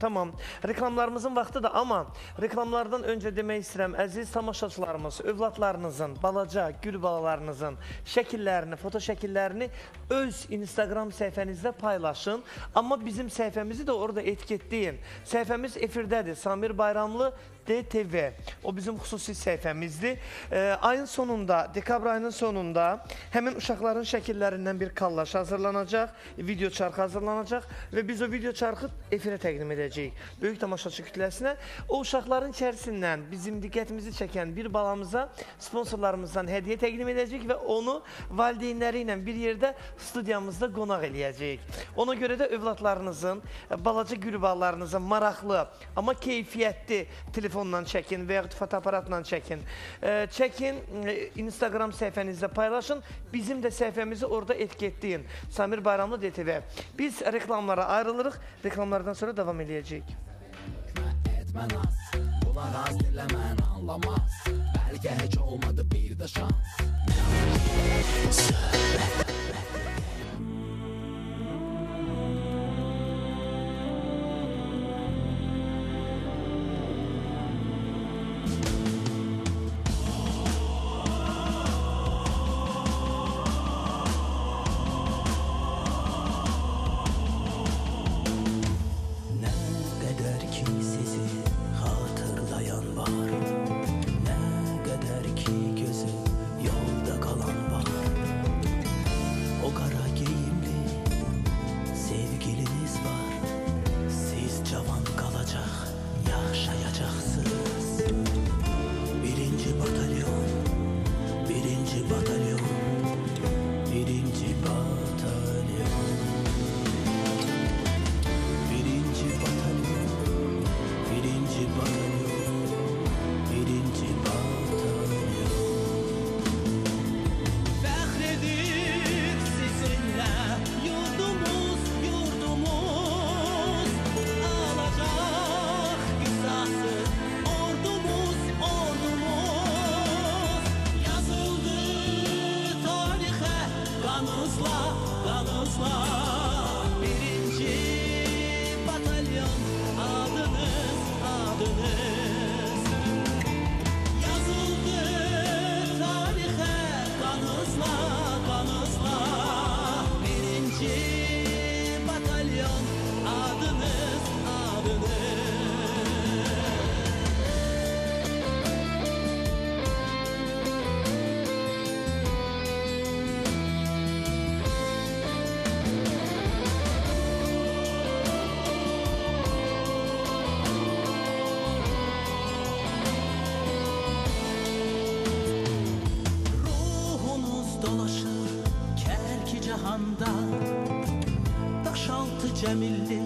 Tamam. Reklamlarımızın vaxtıdır, amma reklamlardan öncə demək istəyirəm, əziz tamaşaçılarımız, övladlarınızın, balaca gül balalarınızın şəkillərini, foto şəkillərini öz Instagram səhifənizdə paylaşın. Amma bizim səhifəmizi də orada etiketləyin. Səhifəmiz efirdədir. Samir Bayramlı DTV. O bizim xüsusi səhifəmizdir. Ee, ayın sonunda, dekabr ayının sonunda həmin uşaqların şəkillərindən bir kallaş hazırlanacaq, video çarxı hazırlanacaq və biz o video çarxı efirə təqdim edəcəyik. Böyük tamaşaçı kütləsinə o uşaqların içərisindən bizim diqqətimizi çəkən bir balamıza sponsorlarımızdan hədiyyə təqdim edəcəyik və onu valideynləri ilə bir yerdə studiyamızda qonaq eləyəcəyik. Ona görə də övladlarınızın, balaca gülballarınızın maraqlı, amma keyfiyyətli telefonla çəkin və yaxud fotoaparatla çəkin. Çəkin, ə, Instagram səhifənizdə paylaşın. Bizim də səhifəmizi orada etiketləyin. Samir Bayramlı DTV. Biz reklamlara ayrılırıq. Reklamlardan sonra davam eləyəcəyik. etmən az Bunlar az diləmən anlamaz Bəlkə heç olmadı bir də şans Nə Cemilli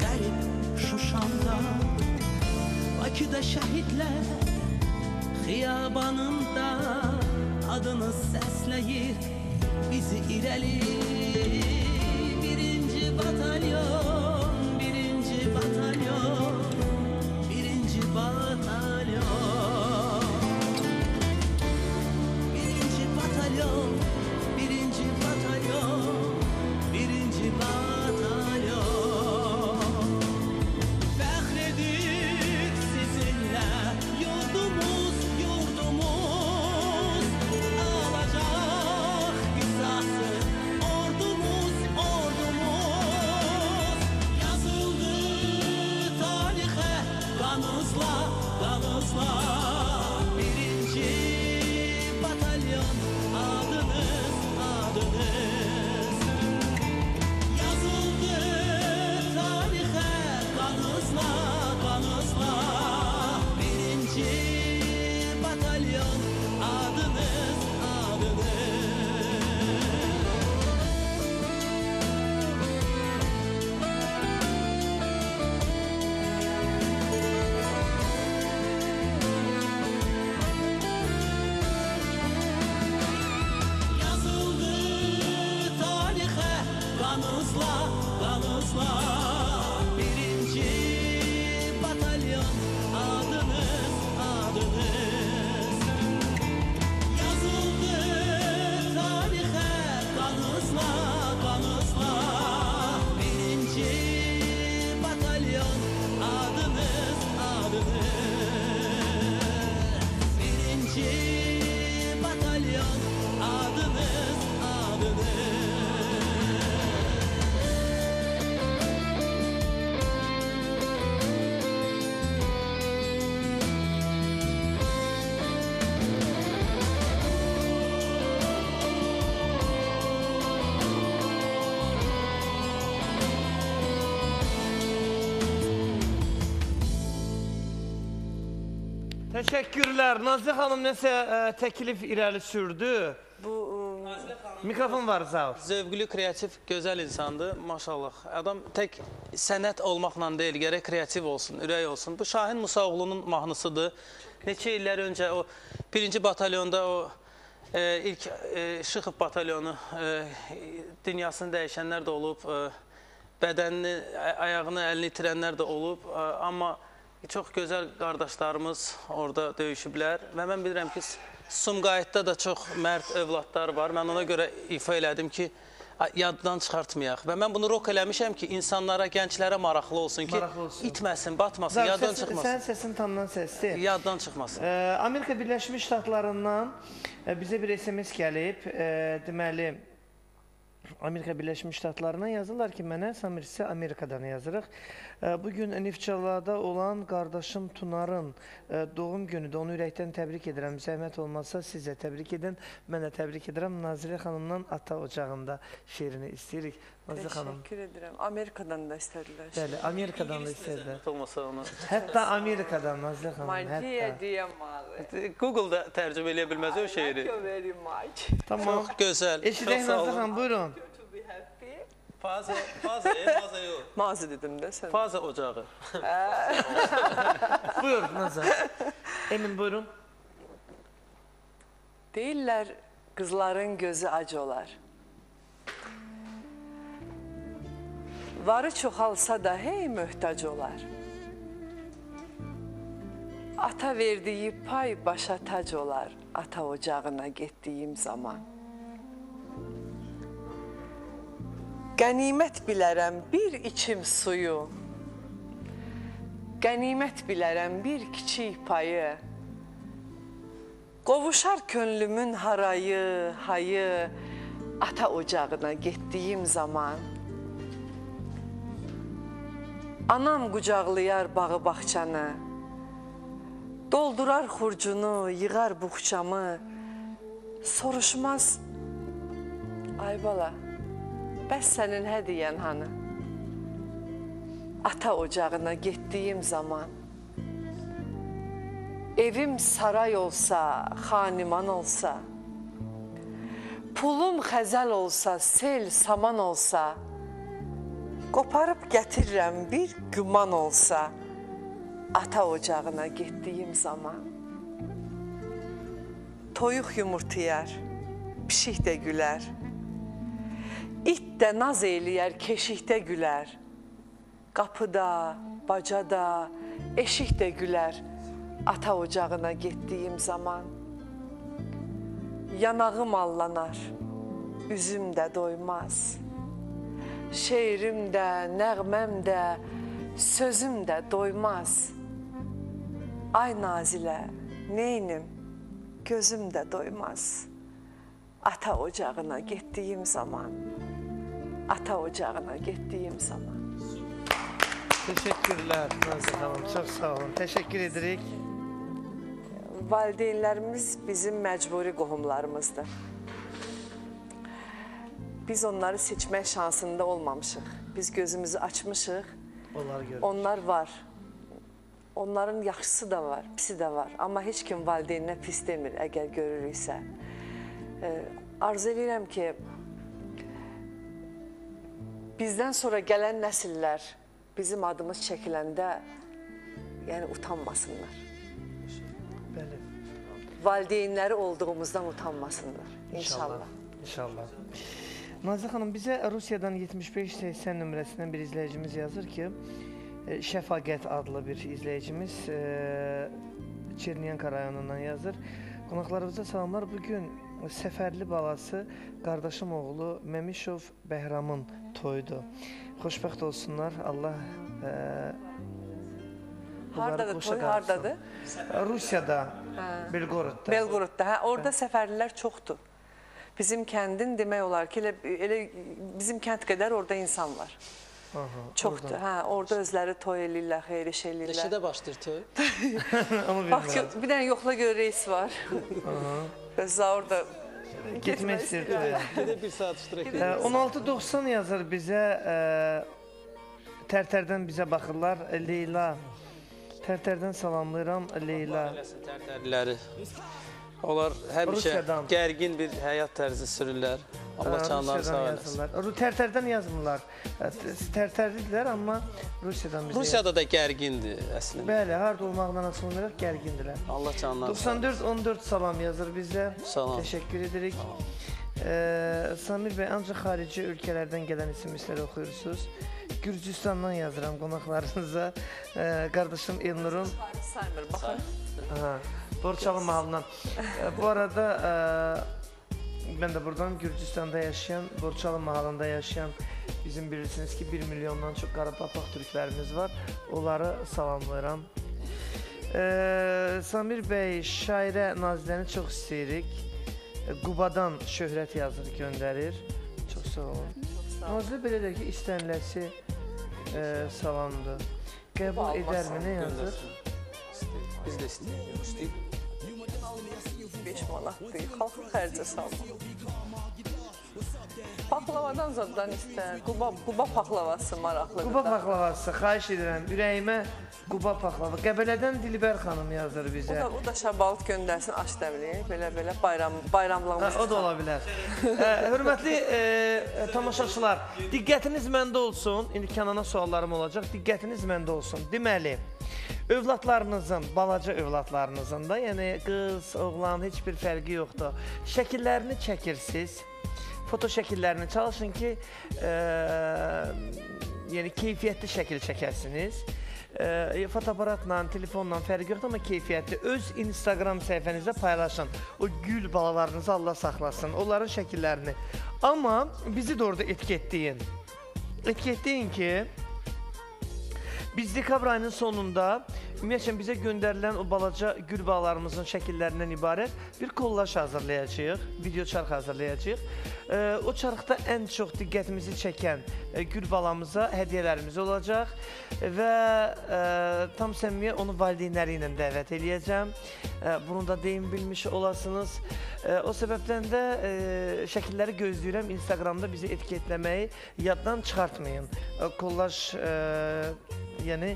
garip Şuşanda Bakü'de şehitler Xiyabanında Adınız səsləyir bizi irəli Təşəkkürlər. Nazlı xanım nəsə ə, təklif irəli sürdü. Bu Mikrofon var sağ ol. Zövqlü, kreativ, gözəl insandır, maşallah. Adam tək sənət olmaqla deyil, gərək kreativ olsun, ürək olsun. Bu Şahin Musaoğlu'nun mahnısıdır. Neçə illər öncə o birinci batalyonda o e, ilk e, Şıxov batalyonu e, dünyasını dəyişənlər də olub, e, bədənini, ay- ayağını, əlini itirənlər də olub, e, amma çox gözəl qardaşlarımız orada döyüşüblər və mən bilirəm ki, Sumqayıtda da çox mərd övladlar var. Mən ona görə ifa elədim ki, yaddan çıxartmayaq. Və mən bunu rok eləmişəm ki, insanlara, gənclərə maraqlı olsun ki, Maraqlı olsun. itməsin, batmasın, Zav, yaddan səs, çıxmasın. sənin səsin tamdan səsdir. Yaddan çıxmasın. Ə, Amerika Birləşmiş Ştatlarından ə, bizə bir SMS gəlib. Ə, deməli Amerika Birləşmiş Ştatlarından yazırlar ki, mənə Samir sizə Amerikadan yazırıq. Ə, Bu gün Neftçalada olan qardaşım Tunarın ə, doğum günüdür. Onu ürəkdən təbrik edirəm. Zəhmət olmazsa siz də təbrik edin. Mən də təbrik edirəm. Nazirə xanımdan ata ocağında şeirini istəyirik. Nazirə xanım. təşəkkür edirəm. Amerikadan da istədilər. Bəli, Amerikadan da istədilər. Olmasa onu. Hətta Amerikadan Nazirə xanım, Maldiya hətta. deyə malı. Google-da tərcümə eləyə bilməz o şeiri. Tamam. Çox gözəl. Eşidək Nazirə xanım, buyurun. Faza, faza, faza yox. Mazi dedim də sən. Faza ocağı. Buyur Nazar. Emin buyurun. Deyirlər qızların gözü ac olar. Varı çoxalsa da hey möhtac olar. Ata verdiyi pay başa tac olar. Ata ocağına getdiyim zaman. Qənimət bilərəm bir içim suyu. Qənimət bilərəm bir kiçik payı. Qovuşar könlümün harayı, hayı ata ocağına getdiyim zaman. Anam qucaqlayar bağı bağçanı. Doldurar xurcunu, yığar buxçamı. Soruşmaz Ay bala, bəs sənin hədiyyən hanı? Ata ocağına getdiyim zaman Evim saray olsa, xaniman olsa Pulum xəzəl olsa, sel, saman olsa Qoparıb gətirirəm bir güman olsa Ata ocağına getdiyim zaman Toyuq yumurtayar, pişik də gülər İt də naz eləyər, keşikdə gülər. Qapıda, bacada, eşik də gülər. Ata ocağına getdiyim zaman. Yanağım allanar, üzüm də doymaz. Şeirim də, nəğməm də, sözüm də doymaz. Ay Nazilə, neynim, gözüm də doymaz. Ata ocağına getdiyim zaman ata ocağına getdiyim zaman. Teşekkürler Nazlı Hanım. Çok sağ olun. Teşekkür edirik. Valideynlərimiz bizim məcburi qohumlarımızdır. Biz onları seçmək şansında olmamışıq. Biz gözümüzü açmışıq. Onlar. Onlar var. Onların yaxşısı da var, pisi də var. Amma heç kim valideyninə pis demir əgər görürüksə. Arzu edirəm ki, bizdən sonra gələn nəsillər bizim adımız çəkiləndə yəni utanmasınlar. Bəli. Valideynləri olduğumuzdan utanmasınlar inşallah. İnşallah. Nazlı xanım bizə Rusiyadan 7580 nömrəsindən bir izləyicimiz yazır ki, e, Şəfaqət adlı bir izləyicimiz e, Çernyanka rayonundan yazır. Qonaqlarımıza salamlar. Bu gün Səfərli balası qardaşım oğlu Məmişov Bəhramın toyudur. Xoşbəxt olsunlar. Allah e, Hardadır toy, hardadır? Rusiyada, Belgorodda. Belqorodda. Hə, orada səfərlilər çoxdur. Bizim kəndin demək olar ki, elə, elə bizim kənd qədər orada insan var. Aha, Çoxdur. Hə, orada özləri toy eləyirlər, xeyir iş eləyirlər. Neçədə başlayır toy? Onu Bax, bilmirəm. bir dənə yoxla gör reis var. Özü orada Getmək istəyir toya. Hədə bir saat iştirak edir. Ə, 16.90 yazır bizə ə, Tərtərdən bizə baxırlar Leyla. Tərtərdən salamlayıram Leyla. Eləsin tərtərliləri. Onlar həmişə Rusiyadan. gərgin bir həyat tərzi sürürlər. Allah Rusiyadan sağ eləsin. Tərtərdən yazmırlar. Tərtərlidirlər amma Rusiyadan bizə. Rusiyada da gərgindir əslində. Bəli, harda olmaqdan asılı olaraq gərgindilər. Allah canlarını sağ 94 14 salam yazır bizə. Salam. Təşəkkür edirik. Ə, Samir bəy, ancaq xarici ölkələrdən gələn isimləri oxuyursunuz. Gürcüstandan yazıram qonaqlarınıza. Ə, qardaşım Elnurun saymır. Baxın. Borçalı mahalından. E, bu arada e, ben de buradan Gürcistan'da yaşayan, Borçalı mahalında yaşayan bizim bilirsiniz ki 1 milyondan çok Qarabağ Türklərimiz var. Onları salamlayıram. E, Samir bəy, şairə Naziləni çox istəyirik. E, Qubadan şöhrət yazır, göndərir. Çox sağ olun. Nazilə belə deyir ki, istəniləsi e, salamdır. Qəbul edərmi, nə yazır? Biz də istəyirik. İstəyik. 5 manatdır. Xalqın xərcə salma. Paxlavadan zaddan istə. Quba, Quba paxlavası maraqlıdır. Quba paxlavası, xahiş edirəm, ürəyimə Quba paxlava. Qəbələdən Dilbər xanım yazır O bizə. da, o da şabalıt göndərsin aş dəmliyək. Belə-belə bayram bayramlığımız. Hə, o da ola bilər. Ə, hörmətli ə, tamaşaçılar, diqqətiniz məndə olsun. İndi Kənana suallarım olacaq. Diqqətiniz məndə olsun. Deməli, övladlarınızın, balaca övladlarınızın da, yəni qız, oğlan heç bir fərqi yoxdur. Şəkillərini çəkirsiniz. Foto şəkillərini çalışın ki, ə, yəni keyfiyyətli şəkil çəkəsiniz. Ə, fotoaparatla, telefonla fərqi yoxdur, amma keyfiyyətli öz Instagram səhifənizdə paylaşın. O gül balalarınızı Allah saxlasın, onların şəkillərini. Amma bizi də orada etiketləyin. Etiketləyin ki, Biz dekabr ayının sonunda ümumiyyətlə bizə göndərilən o balaca gül bağlarımızın şəkillərindən ibarət bir kollaj hazırlayacağıq, video çarx hazırlayacağıq. E, o çarxda ən çox diqqətimizi çəkən e, gül balamıza hədiyyələrimiz olacaq və e, tam səmimiyə onu valideynləri ilə dəvət eləyəcəm. E, bunu da deyim bilmiş olasınız. E, o səbəbdən də e, şəkilləri gözləyirəm Instagramda bizi etiketləməyi yaddan çıxartmayın. E, kollaj e, yəni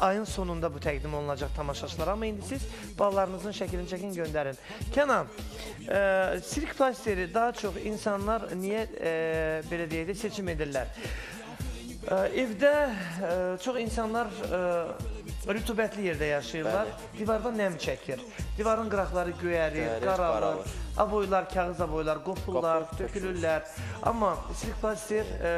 ayın sonunda bu təqdim olunacaq tamaşaçılara. Amma indi siz ballarınızın şəklini çəkin göndərin. Kənan, e, sirk plasteri daha çox insanlar niyə e, belə deyək də seçim edirlər? E, evdə e, çox insanlar e, rütubətli yerdə yaşayırlar. Divarda nəm çəkir. Divarın qıraqları göyərir, Göyərir, qaralır. Aboylar, kağız aboylar qopurlar, Qopur, tökülürlər. Amma sirk plaster e,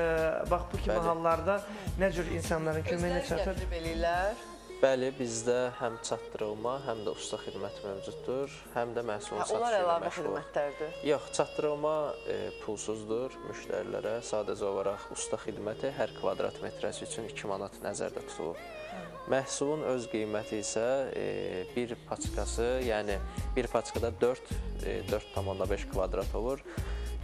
bax bu kimi Bəli. hallarda nə cür insanların köməyinə Özləri çatır? gətirib eləyirlər. Bəli, bizdə həm çatdırılma, həm də usta xidmət mövcuddur, həm də məhsulun satışı onlar ilə əlavə məşğul. xidmətlərdir. Yox, çatdırılma e, pulsuzdur müştərilərə. Sadəcə olaraq usta xidməti hər kvadrat metrəsi üçün 2 manat nəzərdə tutulub. Məhsulun öz qiyməti isə e, bir paçkası, yəni bir paçkada 4 e, 4,5 kvadrat olur.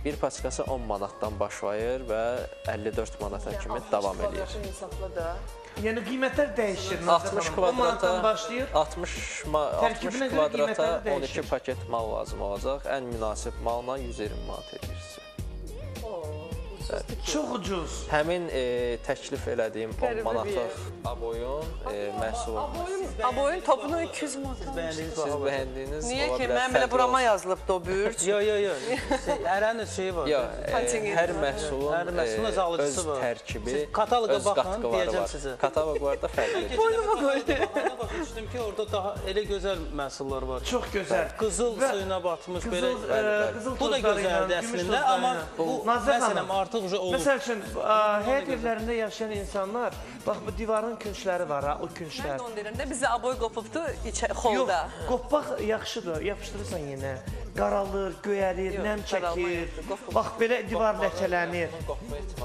Bir paçkası 10 manatdan başlayır və 54 manata kimi davam da. Yəni qiymətlər dəyişir. 60 10 manatdan kvadrata başlayır. 60 ma 60 Tərkibinə görə kvadrata qiymətləri 12 dəyişir. paket mal lazım olacaq. Ən münasib malla 120 manat edir sizə. Çox ucuz. Həmin e, təklif elədiyim 10 Qəribə bir manatlıq aboyun e, məhsulun Aboyun, aboyun topunu 200 manat. siz bəyəndiyiniz Niyə ki? Mənim belə burama yazılıbdı o bürc. Yo yo yo. Şey, Ərənin şeyi var. Yox, e, hər məhsulun Hər məhsulun e, öz alıcısı öz var. tərkibi, Siz kataloqa öz baxın, deyəcəm var. sizə. Kataloqlarda fərqlidir. Boynuma qoydu. Başa düşdüm ki, orada daha elə gözəl məhsullar var. Çox gözəl. Qızıl suyuna batmış belə. e, Bu da gözəldir əslində, amma bu məsələn artıq artıq olub. Məsəl üçün, həyat evlərində yaşayan insanlar, bax bu divarın küncləri var ha, o künclər. Mən də onu deyirəm də, bizə aboy qopubdu xolda. Yox, qopmaq yaxşıdır, yapışdırırsan yenə. Qaralır, göyərir, Yox, nəm qaralma çəkir. qopmur. Bax belə divar ləkələnir.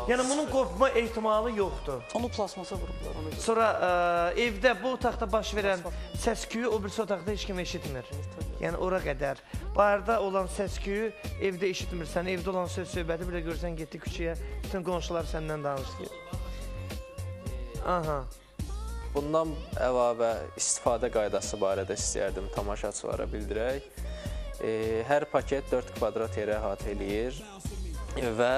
Yəni bunun qopma ehtimalı yoxdur. Onu plasmasa vurublar. Onu Sonra ə, evdə bu otaqda baş verən səs-küyü o birisi otaqda heç kim eşitmir. Yəni ora qədər. Bayırda olan səs-küyü evdə eşitmirsən, evdə olan söz söhbəti bir də görsən getdi küçəyə, bütün qonşular səndən danışır. Aha. Bundan əlavə istifadə qaydası barədə istəyərdim tamaşaçılara bildirək. Hər paket 4 kvadrat yer əhatə eləyir və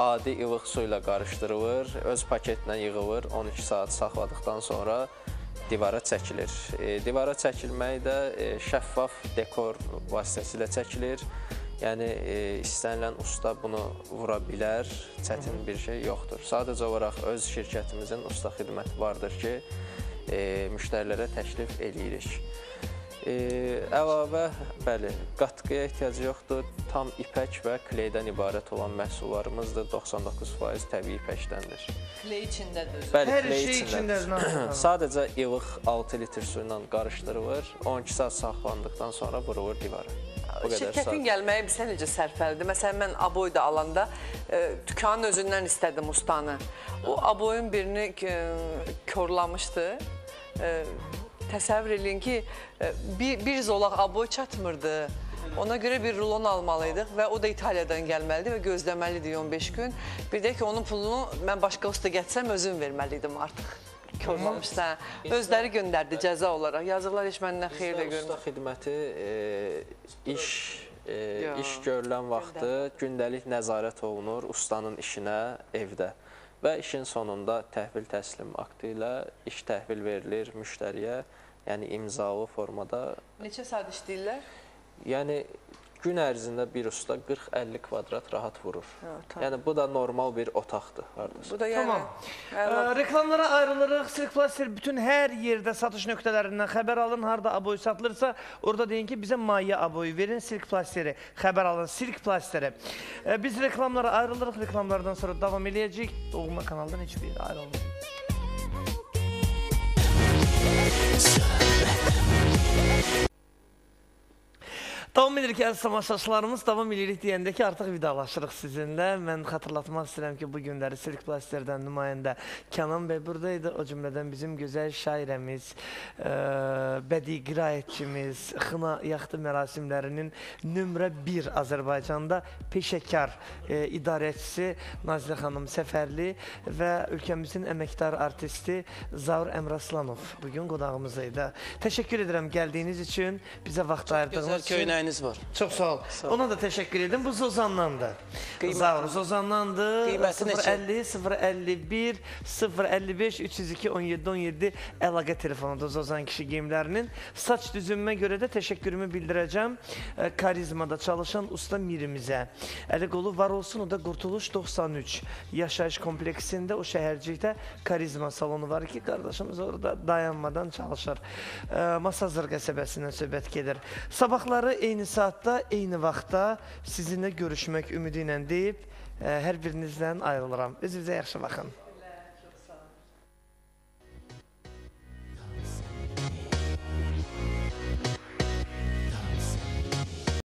adi ilıq su ilə qarışdırılır, öz paketlə yığılır, 12 saat saxladıqdan sonra divara çəkilir. Divara çəkilmək də şəffaf dekor vasitəsilə çəkilir. Yəni istənilən usta bunu vura bilər, çətin bir şey yoxdur. Sadəcə olaraq öz şirkətimizin usta xidməti vardır ki, müştərilərə təklif eləyirik. Əlavə, bəli, qatqıya ehtiyac yoxdur. Tam ipək və kleydən ibarət olan məhsullarımızdır. 99% təbii ipəkdəndir. Kley içindədir. Bəli, Hər kley şey içindədir. Sadəcə ilıq 6 litr su ilə qarışdırılır. 12 saat saxlandıqdan sonra vurulur divara. Bu qədər Şirkətin gəlməyi bizə necə sərfəlidir? Məsələn, mən aboy da alanda e, dükanın özündən istədim ustanı. O aboyun birini e, korlamışdı. E, təsəvvür eləyin ki, e, bir, bir zolaq aboy çatmırdı. Ona görə bir rulon almalıydıq və o da İtaliyadan gəlməlidir və gözləməlidir 15 gün. Bir də ki, onun pulunu mən başqa usta gətsəm özüm verməliydim artıq. Korlamışsa. Özləri göndərdi cəza olaraq. Yazıqlar heç məndən xeyir də görmür. usta xidməti e, iş e, iş görülən vaxtı gündəlik nəzarət olunur ustanın işinə evdə və işin sonunda təhvil təslim aktı ilə iş təhvil verilir müştəriyə, yəni imzalı formada. Neçə saat işləyirlər? Yəni gün ərzində bir usta 40-50 kvadrat rahat vurur. Hə, tamam. Yəni bu da normal bir otaqdır hardasa. Bu da yəni Tamam. Ə, reklamlara ayrılırıq. Sirk Plaster bütün hər yerdə satış nöqtələrindən xəbər alın. Harda aboy satılırsa, orada deyin ki, bizə maye aboyu verin, Sirk Plasteri. Xəbər alın, Sirk Plasteri. Ə, biz reklamlara ayrılırıq. Reklamlardan sonra davam eləyəcəyik. Doğma kanaldan heç bir ayrılmayın. Davam edirik əziz tamaşaçılarımız. Davam edirik deyəndə ki, artıq vidalaşırıq sizinlə. Mən xatırlatmaq istəyirəm ki, bu günləri Silk Plasterdən nümayəndə Kənan bəy buradaydı. O cümlədən bizim gözəl şairəmiz, ə, bədii qiraətçimiz, xına yaxtı mərasimlərinin nömrə 1 Azərbaycanda peşəkar ə, idarəçisi Nazilə xanım Səfərli və ölkəmizin əməkdar artisti Zaur Əmraslanov bu gün qonağımız idi. Təşəkkür edirəm gəldiyiniz üçün, bizə vaxt ayırdığınız üçün. Köynəyiniz var. Çox sağ ol. Ona da təşəkkür edim. Bu Zozandandır. Qiymət- Zaur Zozandandır. Qiyməti neçə? 050 051 055 302 17 17 əlaqə telefonudur Zozan kişi geyimlərinin. Saç düzünmə görə də təşəkkürümü bildirəcəm. E, Karizmada çalışan usta Mirimizə. Əli qolu var olsun o da Qurtuluş 93 yaşayış kompleksində o şəhərcikdə karizma salonu var ki, qardaşımız orada dayanmadan çalışır. E, Masazır qəsəbəsindən söhbət gedir. Sabahları eyni saatda, eyni vaxtda sizinlə görüşmək ümidi ilə deyib, e, hər birinizdən ayrılıram. Özünüzə yaxşı baxın.